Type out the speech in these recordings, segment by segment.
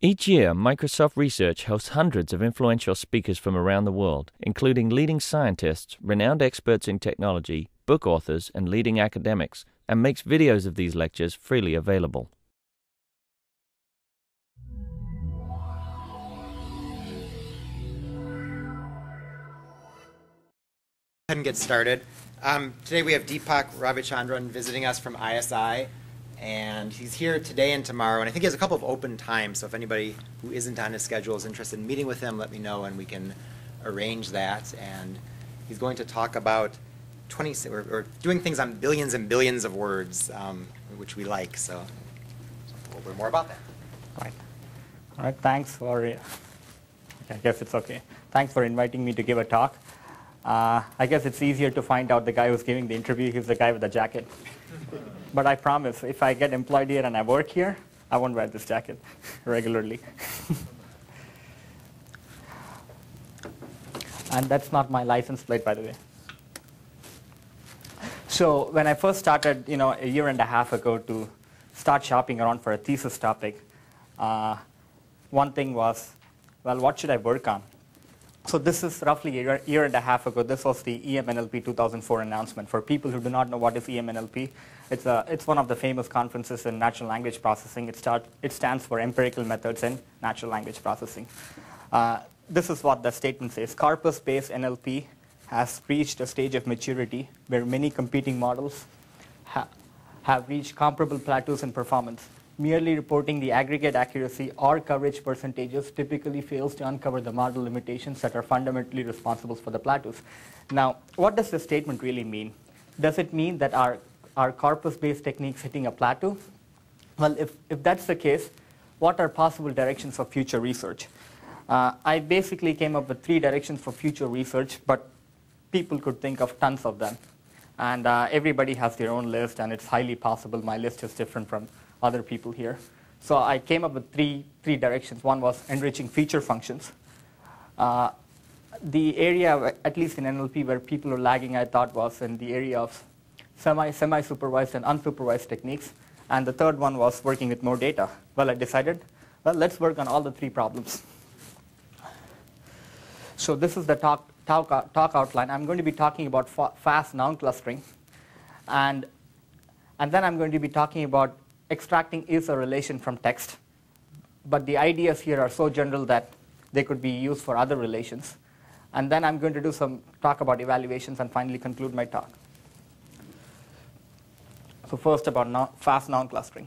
Each year, Microsoft Research hosts hundreds of influential speakers from around the world, including leading scientists, renowned experts in technology, book authors, and leading academics, and makes videos of these lectures freely available. and get started. Um, today we have Deepak Ravichandran visiting us from ISI and he's here today and tomorrow. And I think he has a couple of open times. So if anybody who isn't on his schedule is interested in meeting with him, let me know, and we can arrange that. And he's going to talk about 20 or, or doing things on billions and billions of words, um, which we like. So we'll learn more about that. All right. All right. Thanks for. I guess it's okay. Thanks for inviting me to give a talk. Uh, I guess it's easier to find out the guy who's giving the interview. He's the guy with the jacket. But I promise, if I get employed here and I work here, I won't wear this jacket regularly. and that's not my license plate, by the way. So when I first started, you know, a year and a half ago to start shopping around for a thesis topic, uh, one thing was, well, what should I work on? So this is roughly a year, year, and a half ago. This was the EMNLP 2004 announcement. For people who do not know what is EMNLP, it's, a, it's one of the famous conferences in natural language processing. It, start, it stands for Empirical Methods in Natural Language Processing. Uh, this is what the statement says. Corpus-based NLP has reached a stage of maturity where many competing models ha have reached comparable plateaus in performance merely reporting the aggregate accuracy or coverage percentages typically fails to uncover the model limitations that are fundamentally responsible for the plateaus. Now, what does this statement really mean? Does it mean that our, our corpus-based techniques hitting a plateau? Well, if, if that's the case, what are possible directions for future research? Uh, I basically came up with three directions for future research, but people could think of tons of them. And uh, everybody has their own list, and it's highly possible my list is different from other people here. So I came up with three, three directions. One was enriching feature functions. Uh, the area, at least in NLP, where people are lagging, I thought was in the area of semi, semi-supervised and unsupervised techniques. And the third one was working with more data. Well, I decided, well, let's work on all the three problems. So this is the talk, talk, talk outline. I'm going to be talking about fa fast noun clustering. And, and then I'm going to be talking about extracting is a relation from text. But the ideas here are so general that they could be used for other relations. And then I'm going to do some talk about evaluations and finally conclude my talk. So first about fast noun clustering.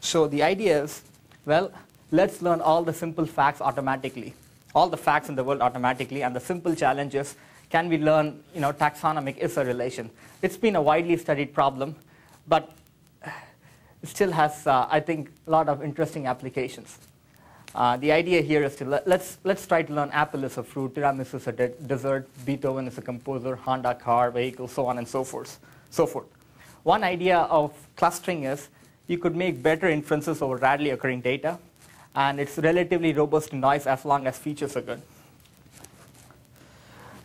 So the idea is, well, let's learn all the simple facts automatically, all the facts in the world automatically, and the simple challenge is, can we learn, you know, taxonomic is a relation? It's been a widely studied problem, but still has, uh, I think, a lot of interesting applications. Uh, the idea here is to us let's, let's try to learn apple is a fruit, tiramisu is a de dessert, Beethoven is a composer, Honda car, vehicle, so on and so forth. So forth. One idea of clustering is you could make better inferences over rarely occurring data, and it's relatively robust to noise as long as features are good.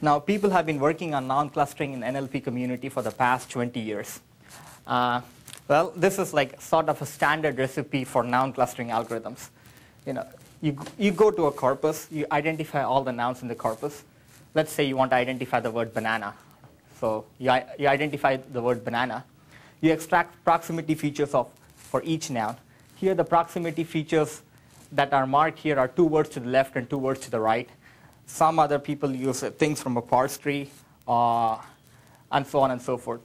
Now, people have been working on noun clustering in NLP community for the past 20 years. Uh, well, this is like sort of a standard recipe for noun clustering algorithms. You know, you, you go to a corpus, you identify all the nouns in the corpus. Let's say you want to identify the word banana. So you, you identify the word banana. You extract proximity features of, for each noun. Here, the proximity features that are marked here are two words to the left and two words to the right. Some other people use uh, things from a parse tree, uh, and so on and so forth.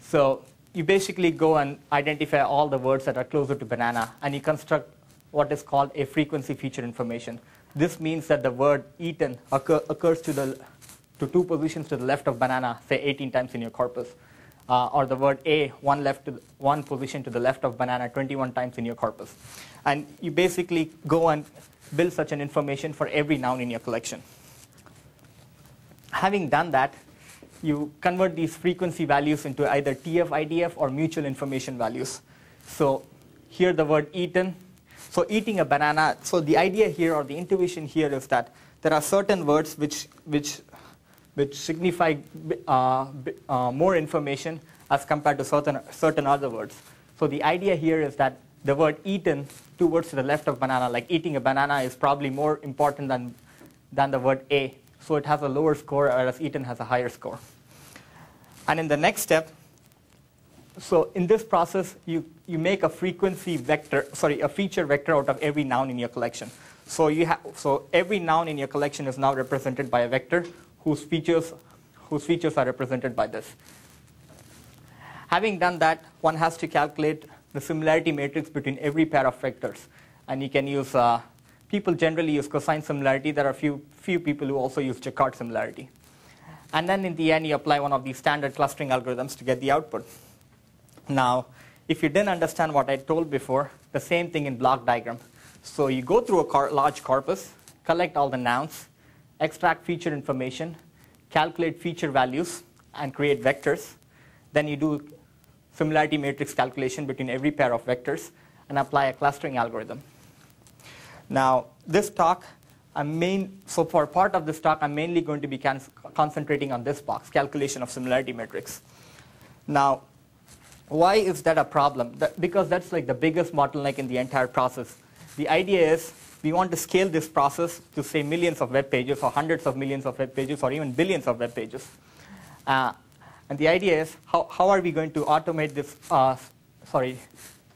So you basically go and identify all the words that are closer to banana, and you construct what is called a frequency feature information. This means that the word eaten occur, occurs to, the, to two positions to the left of banana, say 18 times in your corpus. Uh, or the word A, one, left to, one position to the left of banana 21 times in your corpus. And you basically go and build such an information for every noun in your collection. Having done that, you convert these frequency values into either TF, IDF, or mutual information values. So here the word eaten. So eating a banana, so the idea here or the intuition here is that there are certain words which, which, which signify uh, uh, more information as compared to certain, certain other words. So the idea here is that the word eaten two words to the left of banana, like eating a banana is probably more important than, than the word a. So it has a lower score, whereas eaten has a higher score. And in the next step, so in this process, you, you make a frequency vector, sorry, a feature vector out of every noun in your collection. So, you have, so every noun in your collection is now represented by a vector whose features, whose features are represented by this. Having done that, one has to calculate the similarity matrix between every pair of vectors. And you can use, uh, people generally use cosine similarity. There are few, few people who also use Jaccard similarity. And then in the end, you apply one of these standard clustering algorithms to get the output. Now, if you didn't understand what I told before, the same thing in block diagram. So you go through a large corpus, collect all the nouns, extract feature information, calculate feature values, and create vectors. Then you do similarity matrix calculation between every pair of vectors and apply a clustering algorithm. Now, this talk, I'm main, so for part of this talk, I'm mainly going to be concentrating on this box, calculation of similarity matrix. Now, why is that a problem? That, because that's like the biggest bottleneck in the entire process. The idea is we want to scale this process to say millions of web pages or hundreds of millions of web pages or even billions of web pages. Uh, and the idea is how, how are we going to automate this, uh, sorry,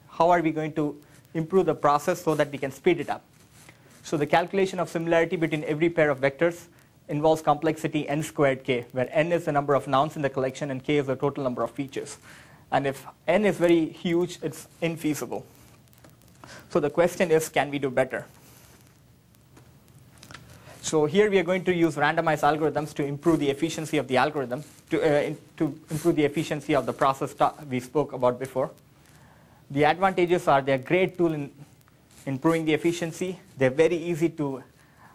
how are we going to improve the process so that we can speed it up? So the calculation of similarity between every pair of vectors involves complexity n squared k, where n is the number of nouns in the collection and k is the total number of features. And if n is very huge, it's infeasible. So the question is, can we do better? So here we are going to use randomized algorithms to improve the efficiency of the algorithm, to, uh, in, to improve the efficiency of the process we spoke about before. The advantages are they're a great tool in improving the efficiency. They're very easy to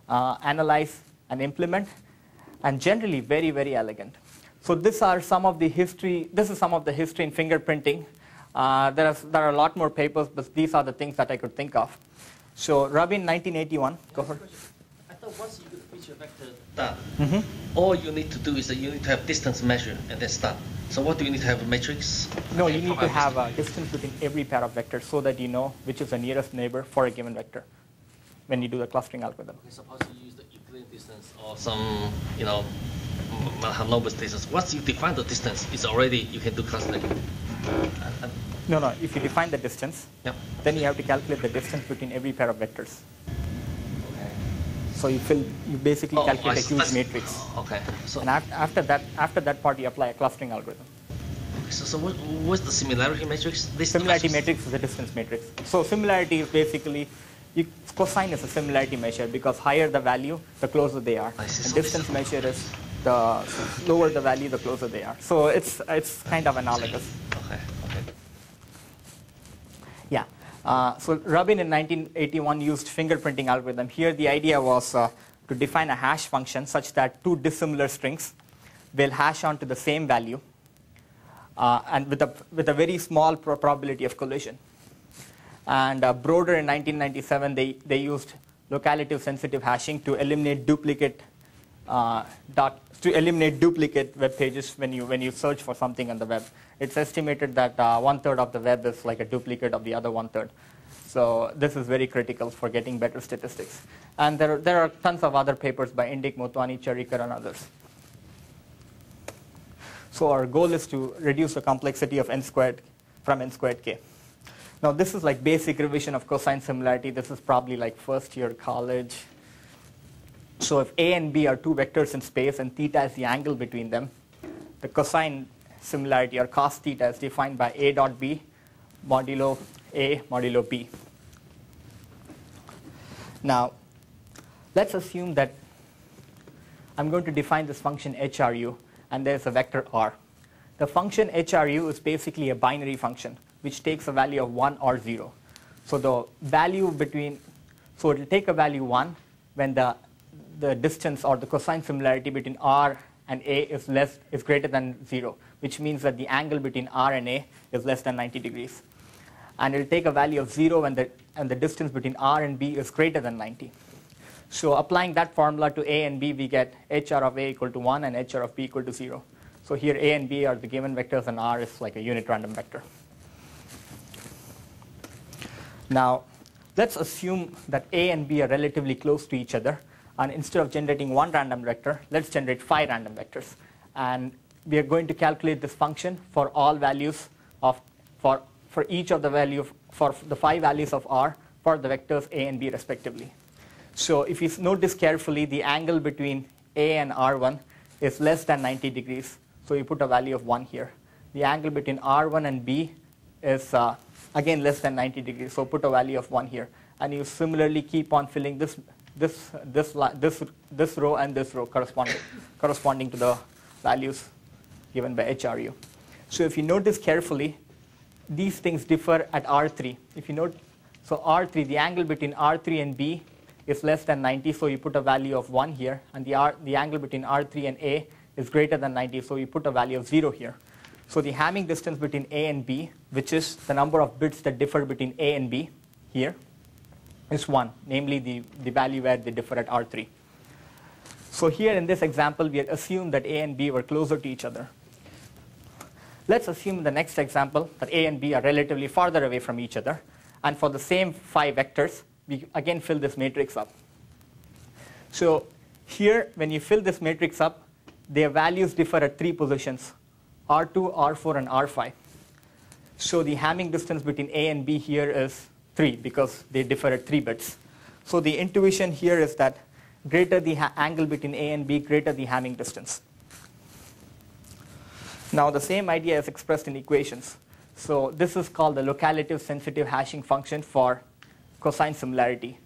uh, analyze and implement, and generally very, very elegant. So these are some of the history, this is some of the history in fingerprinting. Uh, there, are, there are a lot more papers, but these are the things that I could think of. So Rabin, 1981, go ahead. Thought once you get feature vector done, mm -hmm. all you need to do is that you need to have distance measure and then start. So what do you need to have a matrix? No, you need to have a distance between every pair of vectors so that you know which is the nearest neighbor for a given vector when you do the clustering algorithm. Okay, suppose you use the Euclidean distance or some, you know, Malham distance. Once you define the distance, it's already, you can do clustering. No, no, if you define the distance, yep. then you have to calculate the distance between every pair of vectors. So you fill, you basically oh, calculate a huge matrix. Okay. So and after that, after that part, you apply a clustering algorithm. So, so what, what's the similarity matrix? This similarity matrix is a distance matrix. So similarity is basically, you, cosine is a similarity measure because higher the value, the closer they are. And distance measure is the lower the value, the closer they are. So it's, it's kind of analogous. Okay. Uh, so Rabin in 1981 used fingerprinting algorithm. Here the idea was uh, to define a hash function such that two dissimilar strings will hash onto the same value uh, and with a, with a very small probability of collision. And uh, Broder in 1997, they, they used locality sensitive hashing to eliminate duplicate uh, to eliminate duplicate web pages when you, when you search for something on the web. It's estimated that uh, one third of the web is like a duplicate of the other one third. So this is very critical for getting better statistics. And there, there are tons of other papers by Indyk, Motwani, Charikar, and others. So our goal is to reduce the complexity of n squared from n squared k. Now this is like basic revision of cosine similarity. This is probably like first year college. So if A and B are two vectors in space and theta is the angle between them, the cosine similarity or cos theta is defined by A dot B modulo A modulo B. Now, let's assume that I'm going to define this function HRU and there's a vector R. The function HRU is basically a binary function which takes a value of 1 or 0. So the value between, so it will take a value 1 when the the distance or the cosine similarity between r and a is less is greater than 0, which means that the angle between r and a is less than 90 degrees. And it will take a value of 0 when the, and the distance between r and b is greater than 90. So applying that formula to a and b, we get hr of a equal to 1 and hr of b equal to 0. So here a and b are the given vectors and r is like a unit random vector. Now, let's assume that A and B are relatively close to each other. And instead of generating one random vector, let's generate five random vectors. And we are going to calculate this function for all values of, for, for each of the value, for the five values of R for the vectors A and B respectively. So if you this carefully, the angle between A and R1 is less than 90 degrees. So you put a value of 1 here. The angle between R1 and B is uh, again less than 90 degrees. So put a value of 1 here. And you similarly keep on filling this, this, this, this, this row and this row corresponding, corresponding to the values given by HRU. So if you notice carefully, these things differ at R3. If you note, so R3, the angle between R3 and B is less than 90, so you put a value of 1 here. And the, R, the angle between R3 and A is greater than 90, so you put a value of 0 here. So the Hamming distance between A and B, which is the number of bits that differ between A and B here, is 1, namely the, the value where they differ at R3. So here in this example, we assume that A and B were closer to each other. Let's assume the next example that A and B are relatively farther away from each other. And for the same five vectors, we again fill this matrix up. So here, when you fill this matrix up, their values differ at three positions, R2, R4, and R5. So the Hamming distance between A and B here is 3 because they differ at 3 bits. So the intuition here is that greater the angle between A and B, greater the Hamming distance. Now the same idea is expressed in equations. So this is called the locality sensitive hashing function for cosine similarity.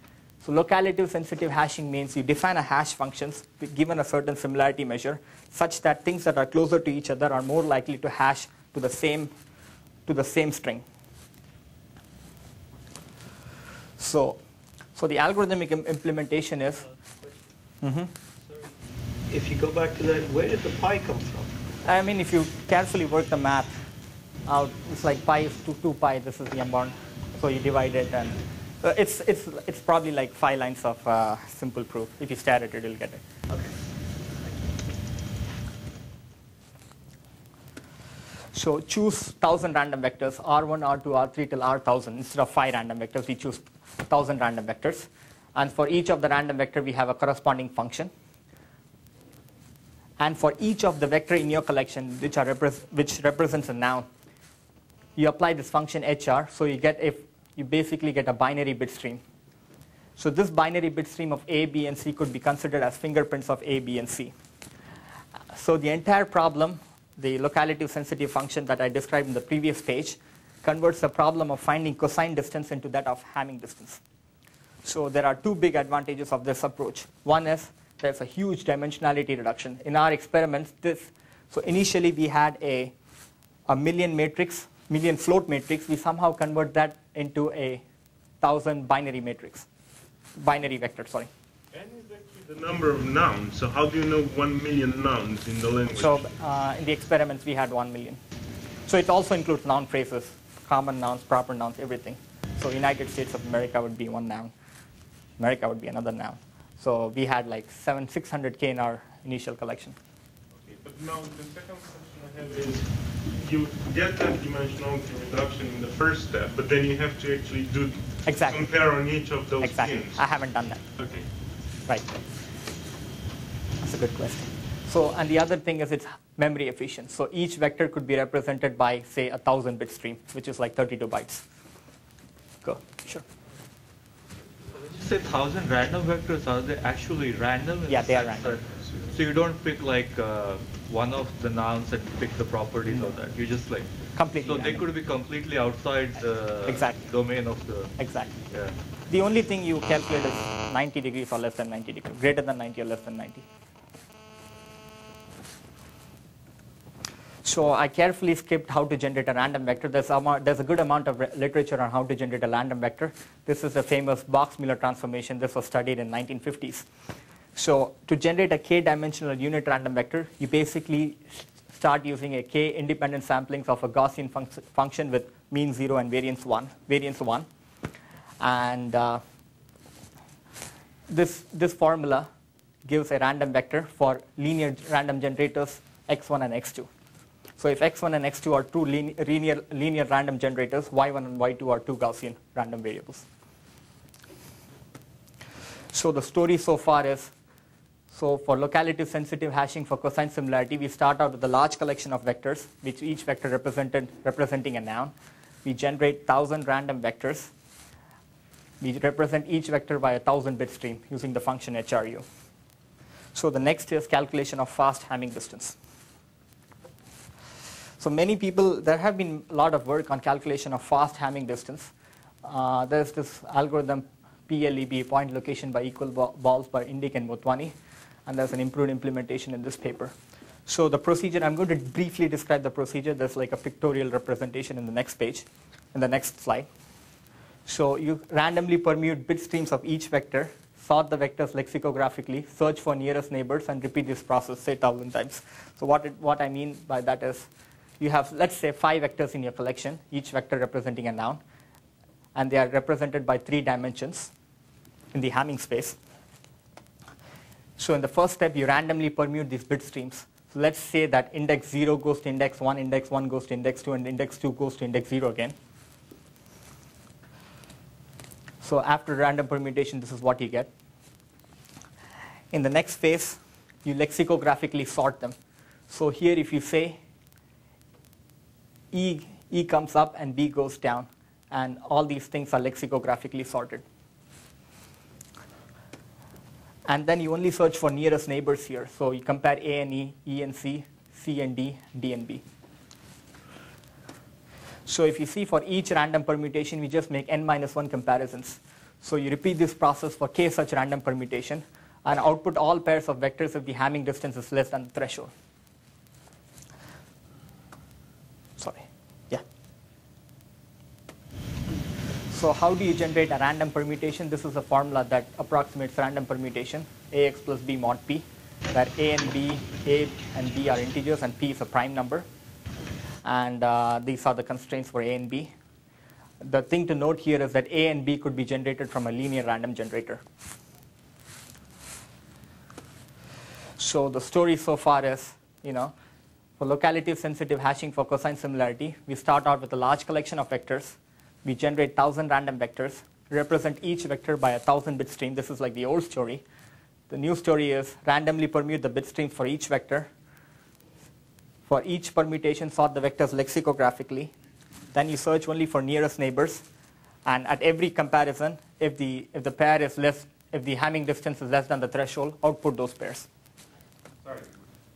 So locality sensitive hashing means you define a hash functions given a certain similarity measure such that things that are closer to each other are more likely to hash to the same, to the same string. So, so the algorithmic Im implementation is. Mm -hmm. If you go back to that, where did the pi come from? I mean, if you carefully work the math out, it's like pi is 2, 2 pi, this is the unbound. So you divide it, and uh, it's, it's, it's probably like five lines of uh, simple proof. If you stare at it, you'll get it. Okay. So choose 1,000 random vectors, R1, R2, R3 till R1,000. Instead of five random vectors, we choose 1,000 random vectors. And for each of the random vector, we have a corresponding function. And for each of the vector in your collection, which, are repre which represents a noun, you apply this function HR, so you get a, you basically get a binary bit stream. So this binary bit stream of A, B, and C could be considered as fingerprints of A, B, and C. So the entire problem, the locality sensitive function that I described in the previous page, converts the problem of finding cosine distance into that of Hamming distance. So there are two big advantages of this approach. One is there's a huge dimensionality reduction. In our experiments, this, so initially we had a, a million matrix, million float matrix. We somehow convert that into a thousand binary matrix, binary vector, sorry. N is actually the number of nouns. So how do you know one million nouns in the language? So uh, in the experiments, we had one million. So it also includes noun phrases, common nouns, proper nouns, everything. So United States of America would be one noun. America would be another noun. So we had like seven, 600K in our initial collection. Okay, but now the second question I have is, you get that dimensionality reduction in the first step, but then you have to actually do exactly. compare on each of those exactly. I haven't done that. Okay. Right. That's a good question. So, and the other thing is it's memory efficient. So each vector could be represented by, say, a 1,000-bit stream, which is like 32 bytes. Go. Sure. When you say 1,000 random vectors, are they actually random? Yeah, they are random. So you don't pick like uh, one of the nouns and pick the properties of that. You just like completely. So random. they could be completely outside the exactly. domain of the. Exactly. Yeah. The only thing you calculate is 90 degrees or less than 90 degrees, greater than 90 or less than 90. So I carefully skipped how to generate a random vector. There's a, there's a good amount of literature on how to generate a random vector. This is the famous Box-Muller transformation. This was studied in 1950s. So to generate a k-dimensional unit random vector, you basically start using a k independent samplings of a Gaussian func function with mean 0 and variance 1. Variance 1. And uh, this, this formula gives a random vector for linear random generators x1 and x2. So if x1 and x2 are two linear, linear random generators, y1 and y2 are two Gaussian random variables. So the story so far is, so for locality sensitive hashing for cosine similarity, we start out with a large collection of vectors, which each vector represented, representing a noun. We generate 1,000 random vectors. We represent each vector by a 1,000 bit stream using the function HRU. So the next is calculation of fast Hamming distance. So many people, there have been a lot of work on calculation of fast Hamming distance. Uh, there's this algorithm PLEB, point location by equal balls by Indyk and Motwani, and there's an improved implementation in this paper. So the procedure, I'm going to briefly describe the procedure. There's like a pictorial representation in the next page, in the next slide. So you randomly permute bit streams of each vector, sort the vectors lexicographically, search for nearest neighbors, and repeat this process, say, 1,000 times. So what, it, what I mean by that is you have, let's say, five vectors in your collection, each vector representing a noun, and they are represented by three dimensions in the Hamming space. So in the first step, you randomly permute these bit streams. So let's say that index 0 goes to index 1, index 1 goes to index 2, and index 2 goes to index 0 again. So after random permutation, this is what you get. In the next phase, you lexicographically sort them. So here, if you say E, e comes up and B goes down. And all these things are lexicographically sorted. And then you only search for nearest neighbors here. So you compare A and E, E and C, C and D, D and B. So if you see for each random permutation, we just make n minus 1 comparisons. So you repeat this process for k such random permutation and output all pairs of vectors if the Hamming distance is less than the threshold. So how do you generate a random permutation? This is a formula that approximates random permutation, ax plus b mod p, where a and b, a and b are integers and p is a prime number. And uh, these are the constraints for a and b. The thing to note here is that a and b could be generated from a linear random generator. So the story so far is, you know, for locality sensitive hashing for cosine similarity, we start out with a large collection of vectors we generate 1,000 random vectors, represent each vector by a 1,000 bit stream. This is like the old story. The new story is randomly permute the bit stream for each vector. For each permutation, sort the vectors lexicographically. Then you search only for nearest neighbors. And at every comparison, if the, if the pair is less, if the Hamming distance is less than the threshold, output those pairs. Sorry,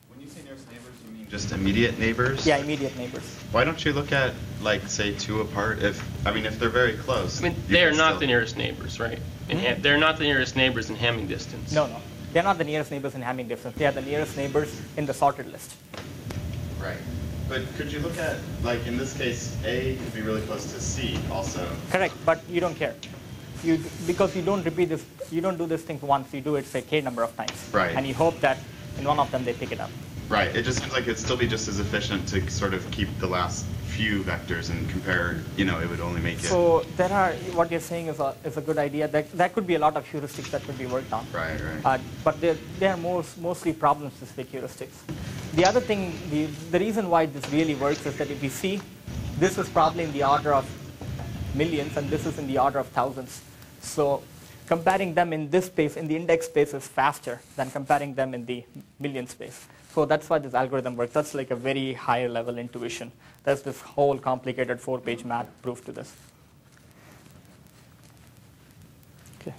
when you say nearest neighbors, you mean just immediate neighbors? Yeah, immediate neighbors. Why don't you look at like say two apart? If I mean if they're very close. I mean they are not still... the nearest neighbors, right? Mm-hmm. they're not the nearest neighbors in Hamming distance. No, no, they're not the nearest neighbors in Hamming distance. They are the nearest neighbors in the sorted list. Right. But could you look at like in this case A could be really close to C also? Correct, but you don't care. You because you don't repeat this. You don't do this thing once. You do it say k number of times. Right. And you hope that in one of them they pick it up. Right. It just seems like it'd still be just as efficient to sort of keep the last few vectors and compare, you know, it would only make it. So there are, what you're saying is a, is a good idea. That, that could be a lot of heuristics that could be worked on. Right, right. Uh, but they they are most, mostly problem-specific heuristics. The other thing, the, the reason why this really works is that if you see, this is probably in the order of millions and this is in the order of thousands. So comparing them in this space, in the index space, is faster than comparing them in the million space. So that's why this algorithm works. That's like a very high level intuition. There's this whole complicated four page math proof to this. Okay.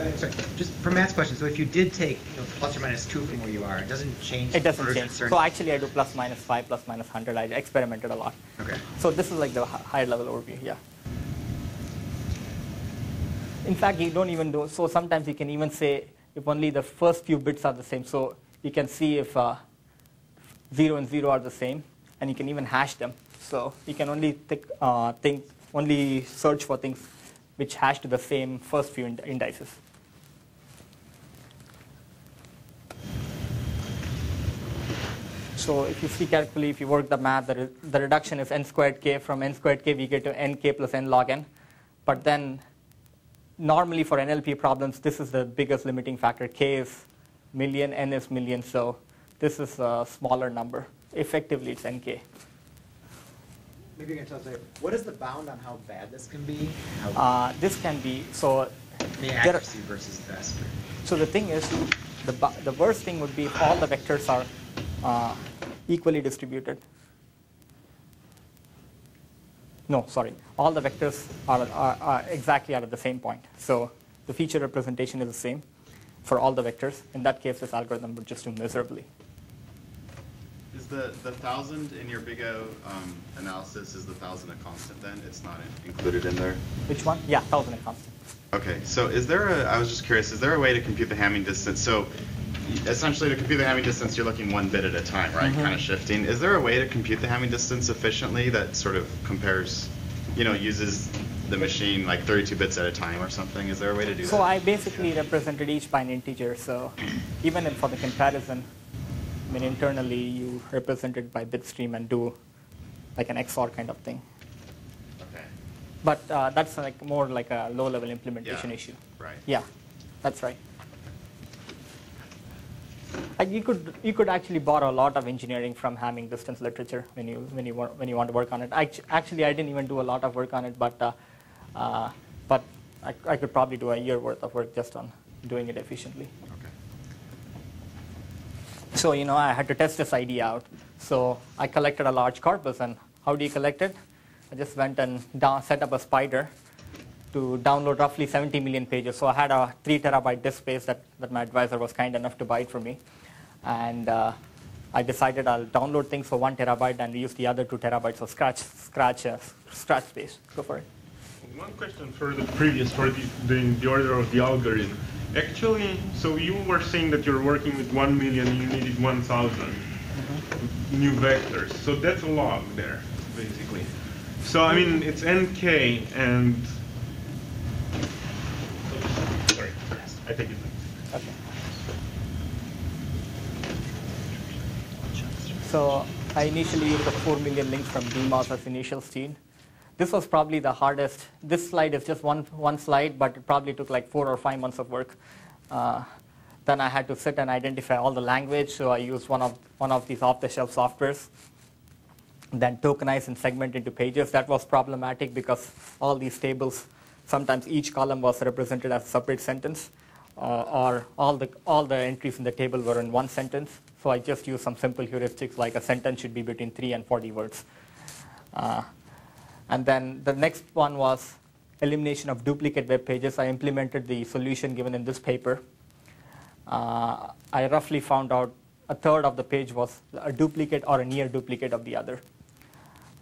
Uh, sorry, just for Matt's question, so if you did take you know, plus or minus 2 from where you are, it doesn't change It doesn't change. So actually I do plus minus 5, plus minus 100. I experimented a lot. Okay. So this is like the higher level overview, yeah. In fact, you don't even do, so sometimes you can even say if only the first few bits are the same. So you can see if uh, 0 and 0 are the same, and you can even hash them. So you can only think, uh, think only search for things which hash to the same first few ind indices. So if you see carefully, if you work the math, the, re the reduction is n squared k. From n squared k, we get to nk plus n log n. But then normally for NLP problems, this is the biggest limiting factor. k is million, n is million, so this is a smaller number. effectively it's NK. Maybe you can tell us, what is the bound on how bad this can be? How, Uh, this can be, so, I mean, there are- accuracy versus best. so the thing is, the, the worst thing would be if all the vectors are uh, equally distributed. No, sorry, all the vectors are, are, are exactly are at the same point. So the feature representation is the same for all the vectors. In that case, this algorithm would just do miserably. Is the, the thousand in your big O um, analysis, is the thousand a constant then? It's not in- included in there? Which one? Yeah, thousand a constant. Okay, so is there a, I was just curious, is there a way to compute the Hamming distance? So essentially to compute the Hamming distance, you're looking one bit at a time, right? Kind of shifting. Is there a way to compute the Hamming distance efficiently that sort of compares, you know, uses the machine like 32 bits at a time or something? Is there a way to do So that? So I basically represented each by an integer. So even for the comparison, I mean internally you represent it by bit stream and do like an XOR kind of thing. Okay, But uh, that's like more like a low-level implementation Yeah. issue. right. Yeah, that's right. And you could you could actually borrow a lot of engineering from Hamming distance literature when you when you when you want to work on it. Act- Actually, I didn't even do a lot of work on it, but uh, uh, but I, I could probably do a year worth of work just on doing it efficiently. Okay. So you know, I had to test this idea out. So I collected a large corpus, and how do you collect it? I just went and down, set up a spider to download roughly 70 million pages. So I had a three terabyte disk space that, that my advisor was kind enough to buy it for me, and uh, I decided I'll download things for one terabyte and use the other two terabytes of scratch scratch uh, scratch space. Go for it. One question for the previous, for the, the, the order of the algorithm. Actually, so you were saying that you're working with 1 million, you needed 1,000 new vectors. So that's a log there, basically. So, I mean, it's NK and... Sorry, I take it. Okay. So I initially used the 4 million links from DMOZ as initial seed. This was probably the hardest. This slide is just one, one slide, but it probably took like four or five months of work. Uh, then I had to sit and identify all the language, so I used one of, one of these off-the-shelf softwares. Then tokenize and segment into pages. That was problematic because all these tables, sometimes each column was represented as a separate sentence, uh, or all the, all the entries in the table were in one sentence. So I just used some simple heuristics like a sentence should be between 3 and 40 words. Uh, and then the next one was elimination of duplicate web pages. I implemented the solution given in this paper. Uh, I roughly found out a third of the page was a duplicate or a near duplicate of the other.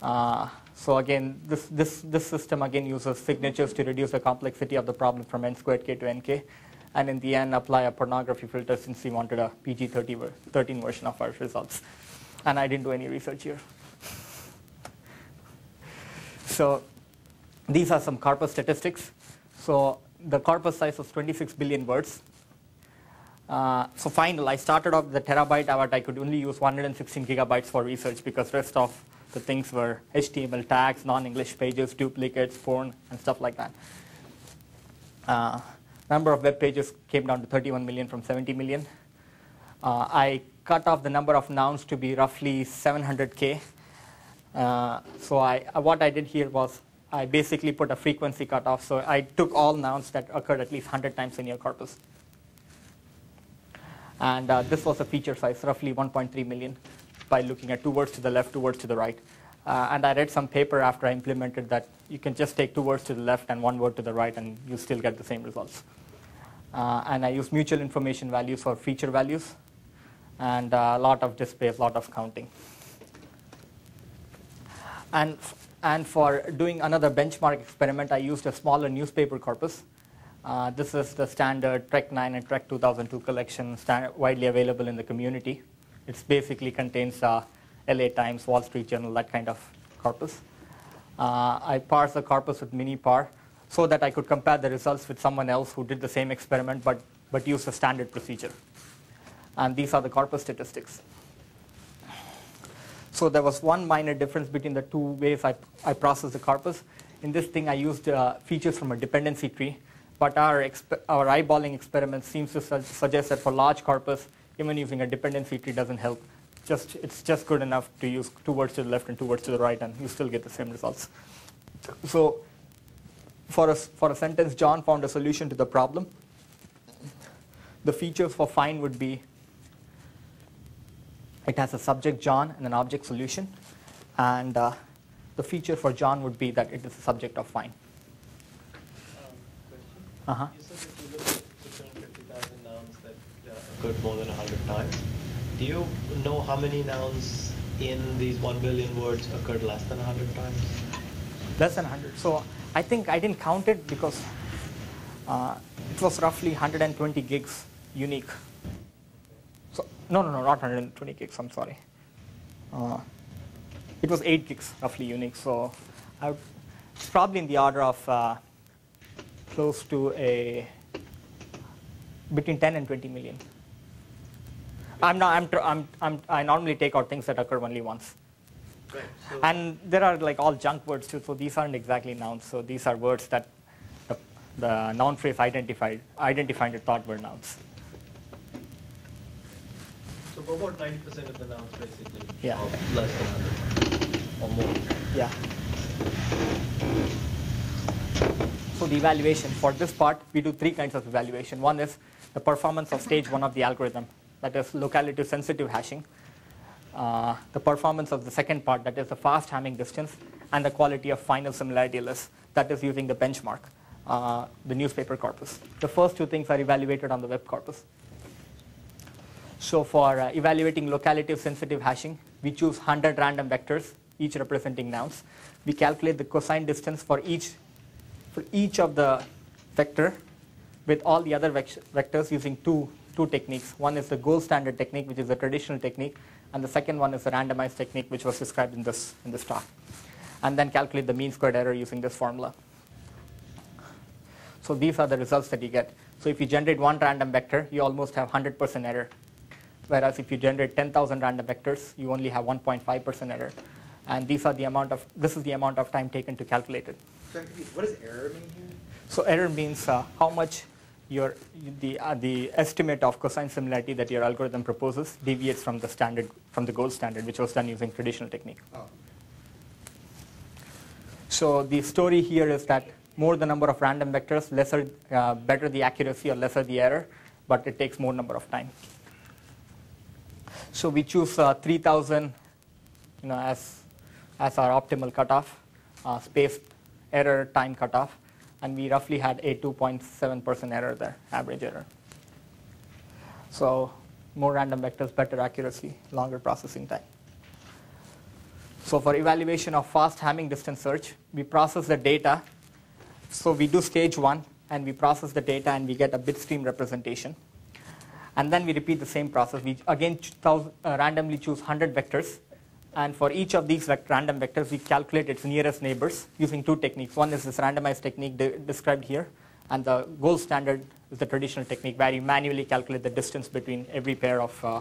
Uh, so again, this, this, this system again uses signatures to reduce the complexity of the problem from n squared k to nk, and in the end apply a pornography filter since we wanted a PG-13 13 version of our results. And I didn't do any research here. So these are some corpus statistics. So the corpus size was 26 billion words. Uh, so final, I started off the terabyte, but I could only use 116 gigabytes for research because rest of the things were HTML tags, non-English pages, duplicates, porn, and stuff like that. Uh, number of web pages came down to 31 million from 70 million. Uh, I cut off the number of nouns to be roughly 700k. Uh, so I, uh, what I did here was I basically put a frequency cutoff. So I took all nouns that occurred at least 100 times in your corpus. And uh, this was a feature size, roughly 1.3 million, by looking at two words to the left, two words to the right. Uh, and I read some paper after I implemented that you can just take two words to the left and one word to the right, and you still get the same results. Uh, and I use mutual information values for feature values, and uh, a lot of displays, a lot of counting. And, and for doing another benchmark experiment, I used a smaller newspaper corpus. Uh, this is the standard TREC 9 and TREC 2002 collection, widely available in the community. It basically contains uh, LA Times, Wall Street Journal, that kind of corpus. Uh, I parsed the corpus with Minipar so that I could compare the results with someone else who did the same experiment but, but used a standard procedure. And these are the corpus statistics. So there was one minor difference between the two ways I, I processed the corpus. In this thing, I used uh, features from a dependency tree, but our, our eyeballing experiment seems to su- suggest that for large corpus, even using a dependency tree doesn't help. just it's just good enough to use two words to the left and two words to the right, and you still get the same results. So for a, for a sentence, John found a solution to the problem. The features for find would be it has a subject John and an object solution, and uh, the feature for John would be that it is a subject of find. Uh-huh. You said if you look at 650,000 nouns that uh, occurred more than 100 times, do you know how many nouns in these 1 billion words occurred less than 100 times? Less than 100. So I think I didn't count it because uh, it was roughly 120 gigs unique. No, no, no, not 120 gigs. I'm sorry. Uh, it was 8 gigs roughly unique. So I would, it's probably in the order of uh, close to a between 10 and 20 million. I'm not. I'm, I'm, I'm. I normally take out things that occur only once. Right. So And there are like all junk words too, so these aren't exactly nouns. So these are words that the, the noun phrase identified identified and thought were nouns. So about 90% of the nouns, basically, Yeah. less than 100 or more. Yeah. So the evaluation for this part, we do three kinds of evaluation. One is the performance of stage one of the algorithm, that is locality sensitive hashing. Uh, the performance of the second part, that is the fast Hamming distance, and the quality of final similarity list, that is using the benchmark, uh, the newspaper corpus. The first two things are evaluated on the web corpus. So for uh, evaluating locality of sensitive hashing, we choose 100 random vectors, each representing nouns. We calculate the cosine distance for each, for each of the vector with all the other vectors using two, two techniques. One is the gold standard technique, which is the traditional technique, and the second one is the randomized technique, which was described in this, in this talk. And then calculate the mean squared error using this formula. So these are the results that you get. So if you generate one random vector, you almost have 100% error. Whereas if you generate 10,000 random vectors, you only have 1.5% error. And these are the amount of, this is the amount of time taken to calculate it. So What does error mean here? So error means uh, how much your, the, uh, the estimate of cosine similarity that your algorithm proposes deviates from the standard, from the gold standard, which was done using traditional technique. Oh. So the story here is that more the number of random vectors, lesser, uh, better the accuracy or lesser the error, but it takes more number of time. So we choose uh, 3,000, you know, as as our optimal cutoff, uh, space error time cutoff, and we roughly had a 2.7% error there, average error. So more random vectors, better accuracy, longer processing time. So for evaluation of fast Hamming distance search, we process the data. So we do stage one, and we process the data, and we get a bit stream representation. And then we repeat the same process. We again uh, randomly choose 100 vectors, and for each of these random vectors, we calculate its nearest neighbors using two techniques. One is this randomized technique de- described here, and the gold standard is the traditional technique where you manually calculate the distance between every pair of. Uh,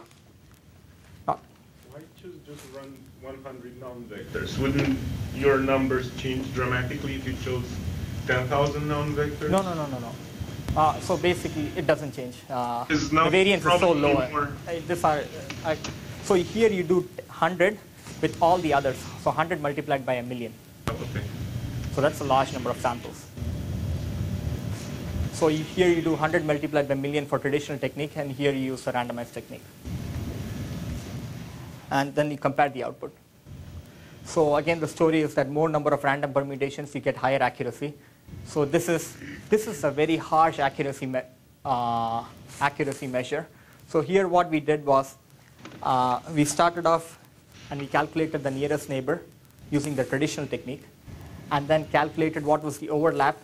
not, Why choose just run 100 non-vectors? Wouldn't your numbers change dramatically if you chose 10,000 non-vectors? no, no, no, no, no. Uh, so basically, it doesn't change. Uh, the variance is so low. Uh, this are, uh, so here you do 100 with all the others. So 100 multiplied by a million. Okay. So that's a large number of samples. So you, here you do 100 multiplied by million for traditional technique, and here you use a randomized technique. And then you compare the output. So again, the story is that more number of random permutations, you get higher accuracy. So this is this is a very harsh accuracy me- uh, accuracy measure. So here, what we did was uh, we started off and we calculated the nearest neighbor using the traditional technique, and then calculated what was the overlap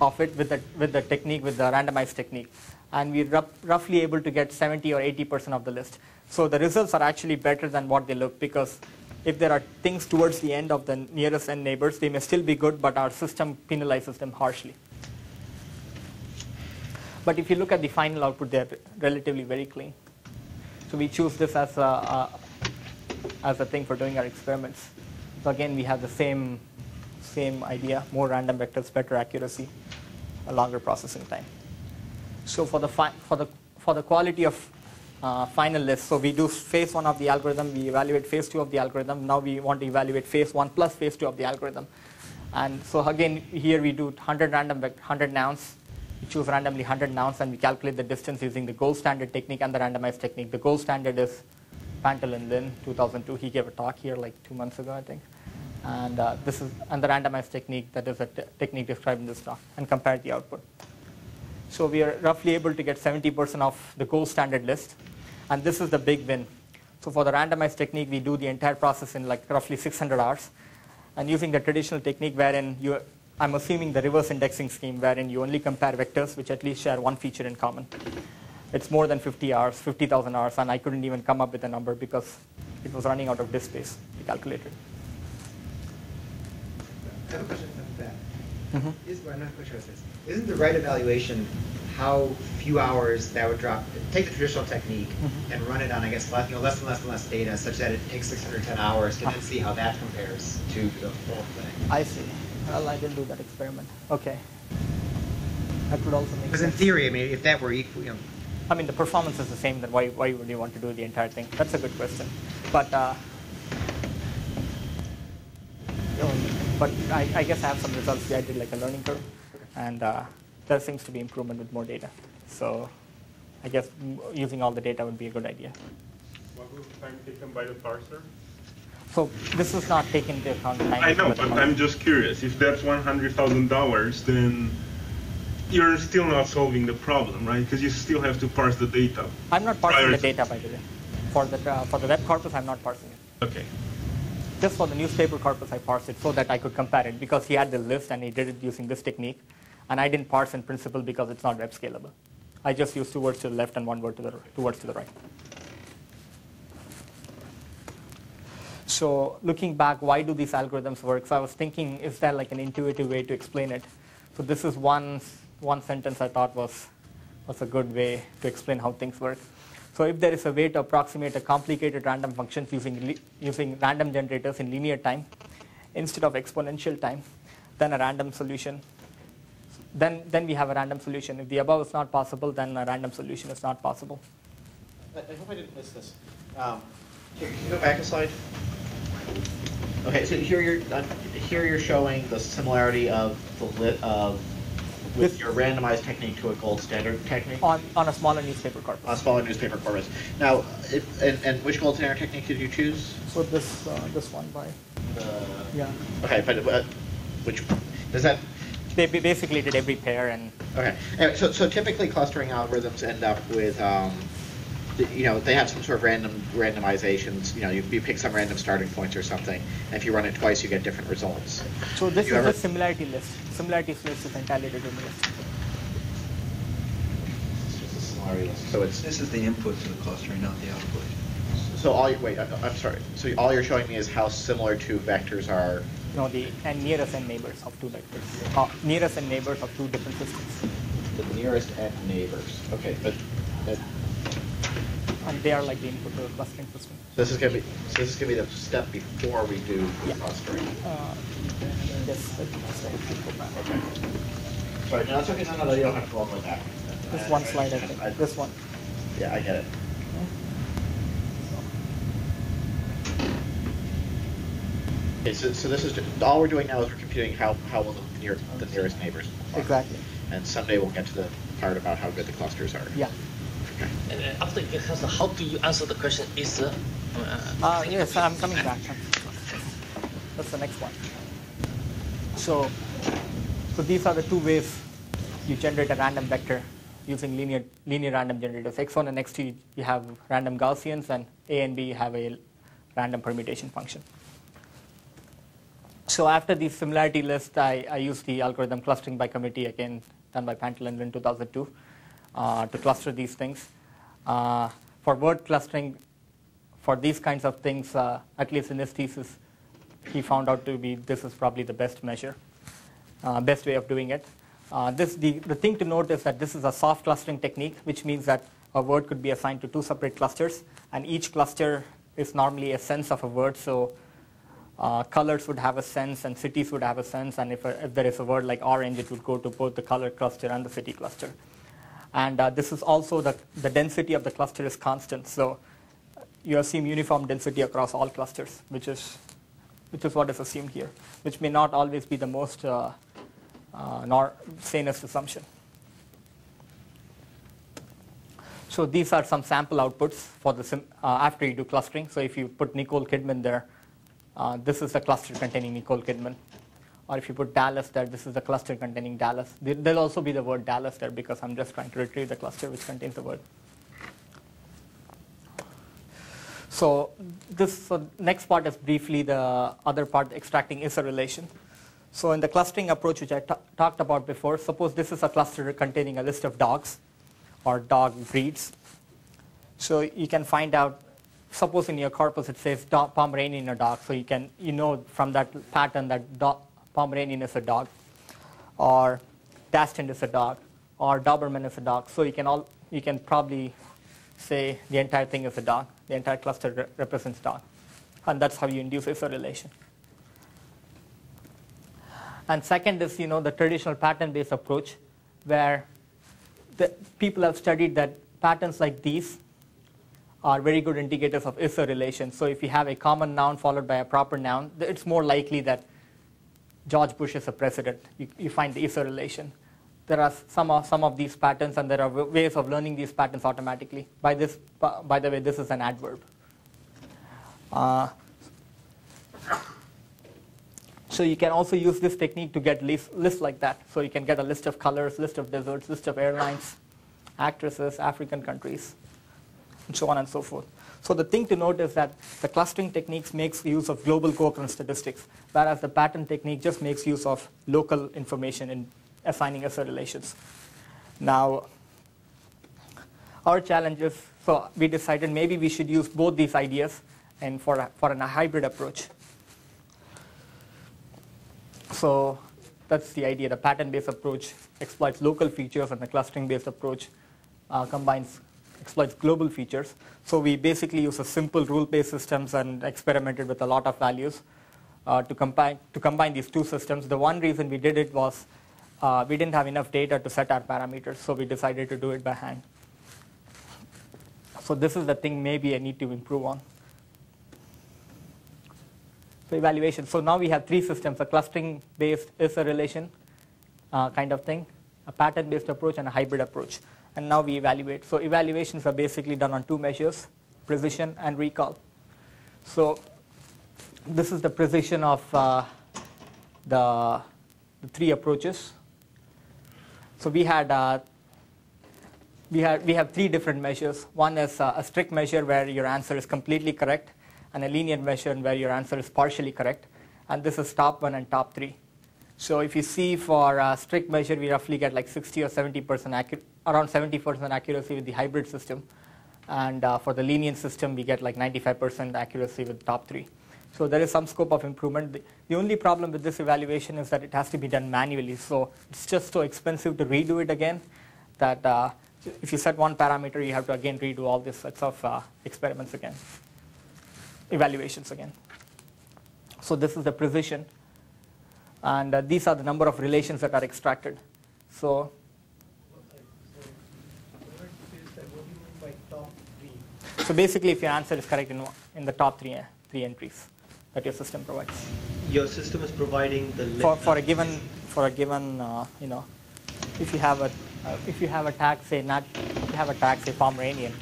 of it with the with the technique with the randomized technique, and we rough, roughly able to get 70 or 80 percent of the list. So the results are actually better than what they look because if there are things towards the end of the nearest end neighbors, they may still be good, but our system penalizes them harshly. But if you look at the final output, they're relatively very clean. So we choose this as a, as a thing for doing our experiments. So again, we have the same same idea: more random vectors, better accuracy, a longer processing time. So for the for the for the quality of uh, final list. So we do phase one of the algorithm, we evaluate phase two of the algorithm. Now we want to evaluate phase one plus phase two of the algorithm. And so again, here we do 100 random 100 nouns. We choose randomly 100 nouns and we calculate the distance using the gold standard technique and the randomized technique. The gold standard is Pantel and Lin, 2002. He gave a talk here like two months ago, I think. And uh, this is and the randomized technique that is a technique described in this talk, and compare the output. So we are roughly able to get 70% of the gold standard list, and this is the big win. So for the randomized technique, we do the entire process in like roughly 600 hours, and using the traditional technique wherein you, I'm assuming the reverse indexing scheme wherein you only compare vectors which at least share one feature in common. It's more than 50 hours, 50,000 hours, and I couldn't even come up with a number because it was running out of disk space, the calculator. I have a question about that. Mm-hmm. Is, well, not this. Isn't the right evaluation how few hours that would drop? Take the traditional technique mm-hmm. and run it on, I guess, less, you know, less and less and less data, such that it takes 610 hours to then see how that compares to the full thing. I see. Well, I didn't do that experiment. Okay. That would also make Because in theory, I mean, if that were equal, you know, I mean, the performance is the same, then why, why would you want to do the entire thing? That's a good question. But uh, but I, I, guess I have some results. I did like a learning curve, and uh, there seems to be improvement with more data. So I guess using all the data would be a good idea. What was the time taken by the parser? So this is not taken into account. I know, but I'm just curious. If that's one hundred thousand dollars, then you're still not solving the problem, right? Because you still have to parse the data. I'm not parsing the data, by the way. For the uh, for the web corpus, I'm not parsing it. Okay just for the newspaper corpus, I parsed it so that I could compare it because he had the list and he did it using this technique. And I didn't parse in principle because it's not web scalable. I just used two words to the left and one word to the two words to the right. So looking back, why do these algorithms work? So I was thinking, is there like an intuitive way to explain it? So this is one, one sentence I thought was, was a good way to explain how things work. So if there is a way to approximate a complicated random functions using, using random generators in linear time instead of exponential time, then a random solution, then, then we have a random solution. If the above is not possible, then a random solution is not possible. I, hope I didn't miss this. Um, can you go back a slide? Okay, so here you're uh, here you're showing the similarity of the lit of with this, your randomized technique to a gold standard technique? On, on a smaller newspaper corpus. On a smaller newspaper corpus. Now, if, and, and which gold standard technique did you choose? So this uh, this one by. Uh, yeah. Okay, but uh, which does that? They basically did every pair and. Okay, anyway, so so typically clustering algorithms end up with. Um, you know, they have some sort of random randomizations. You know, you, you pick some random starting points or something, and if you run it twice, you get different results. So this you is ever... a similarity list. Similarity list is entirely deterministic. So it's this is the input to the clustering, not the output. So all you, wait, I'm sorry. So all you're showing me is how similar two vectors are. No, the and nearest and neighbors of two vectors. Uh, nearest and neighbors of two different systems. The nearest and neighbors. Okay, but and they are like the input to the clustering system. So this is going to be so this is to be the step before we do the yeah. clustering. Uh, yes, okay. Sorry, no, that's okay. No, no, you don't have to go way back. This one slide, I, I think. I, this one. Yeah, I get it. Okay, so, so this is just, all we're doing now is we're computing how how will the near the nearest neighbors are. Exactly. And someday we'll get to the part about how good the clusters are. Yeah. And after it has how do you answer the question? Is uh, uh, yes, I'm coming back. That's the next one. So, so these are the two ways you generate a random vector using linear linear random generators. X1 and X2 you have random Gaussians, and A and B you have a random permutation function. So after the similarity list, I, I used the algorithm clustering by committee again done by Pantel in 2002 uh, to cluster these things. Uh, for word clustering, for these kinds of things, uh, at least in his thesis, he found out to be this is probably the best measure, uh, best way of doing it. Uh, this, the, the thing to note is that this is a soft clustering technique, which means that a word could be assigned to two separate clusters, and each cluster is normally a sense of a word. So uh, colors would have a sense, and cities would have a sense, and if, a, if there is a word like orange, it would go to both the color cluster and the city cluster. And uh, this is also the, the density of the cluster is constant. So you assume uniform density across all clusters, which is, which is what is assumed here, which may not always be the most uh, uh, nor sanest assumption. So these are some sample outputs for the uh, after you do clustering. So if you put Nicole Kidman there, uh, this is the cluster containing Nicole Kidman. Or if you put Dallas there, this is the cluster containing Dallas. There'll also be the word Dallas there because I'm just trying to retrieve the cluster which contains the word. So this so next part is briefly the other part, extracting is a relation. So in the clustering approach which I talked about before, suppose this is a cluster containing a list of dogs or dog breeds. So you can find out, suppose in your corpus it says dog, Pomeranian or dog, so you can you know from that pattern that dog, Pomeranian is a dog, or Dachshund is a dog, or Doberman is a dog. So you can all you can probably say the entire thing is a dog. The entire cluster re represents dog, and that's how you induce a relation. And second is you know the traditional pattern-based approach, where the, people have studied that patterns like these are very good indicators of is a relation. So if you have a common noun followed by a proper noun, it's more likely that George Bush is a president. You, you find the is a relation. There are some of, some of these patterns, and there are ways of learning these patterns automatically. By this, by the way, this is an adverb. Uh, so you can also use this technique to get lists list like that. So you can get a list of colors, list of desserts, list of airlines, actresses, African countries, and so on and so forth. So the thing to note is that the clustering techniques makes use of global co-occurrence statistics, whereas the pattern technique just makes use of local information in assigning assert relations. Now, our challenge is, so we decided maybe we should use both these ideas and for, a, for a hybrid approach. So that's the idea. The pattern-based approach exploits local features, and the clustering-based approach uh, combines exploits global features. So we basically use a simple rule-based systems and experimented with a lot of values uh, to combine to combine these two systems. The one reason we did it was uh, we didn't have enough data to set our parameters, so we decided to do it by hand. So this is the thing maybe I need to improve on. So evaluation. So now we have three systems, a clustering-based is a relation uh, kind of thing, a pattern-based approach, and a hybrid approach. And now we evaluate. So evaluations are basically done on two measures, precision and recall. So this is the precision of uh, the, the, three approaches. So we had uh, we have we have three different measures. One is uh, a strict measure where your answer is completely correct and a linear measure where your answer is partially correct. And this is top one and top three. So if you see for a strict measure, we roughly get like 60 or 70 percent around 70 percent accuracy with the hybrid system. And uh, for the linear system, we get like 95 percent accuracy with top three. So there is some scope of improvement. The, the only problem with this evaluation is that it has to be done manually. So it's just so expensive to redo it again that uh, if you set one parameter, you have to again redo all these sets of uh, experiments again evaluations again. So this is the precision. And uh, these are the number of relations that are extracted. So So basically, if your answer is correct in, in the top three, three entries that your system provides. Your system is providing the for, for a given for a given uh, you know if you have a uh, if you have a tag say not if you have a tag say Pomeranian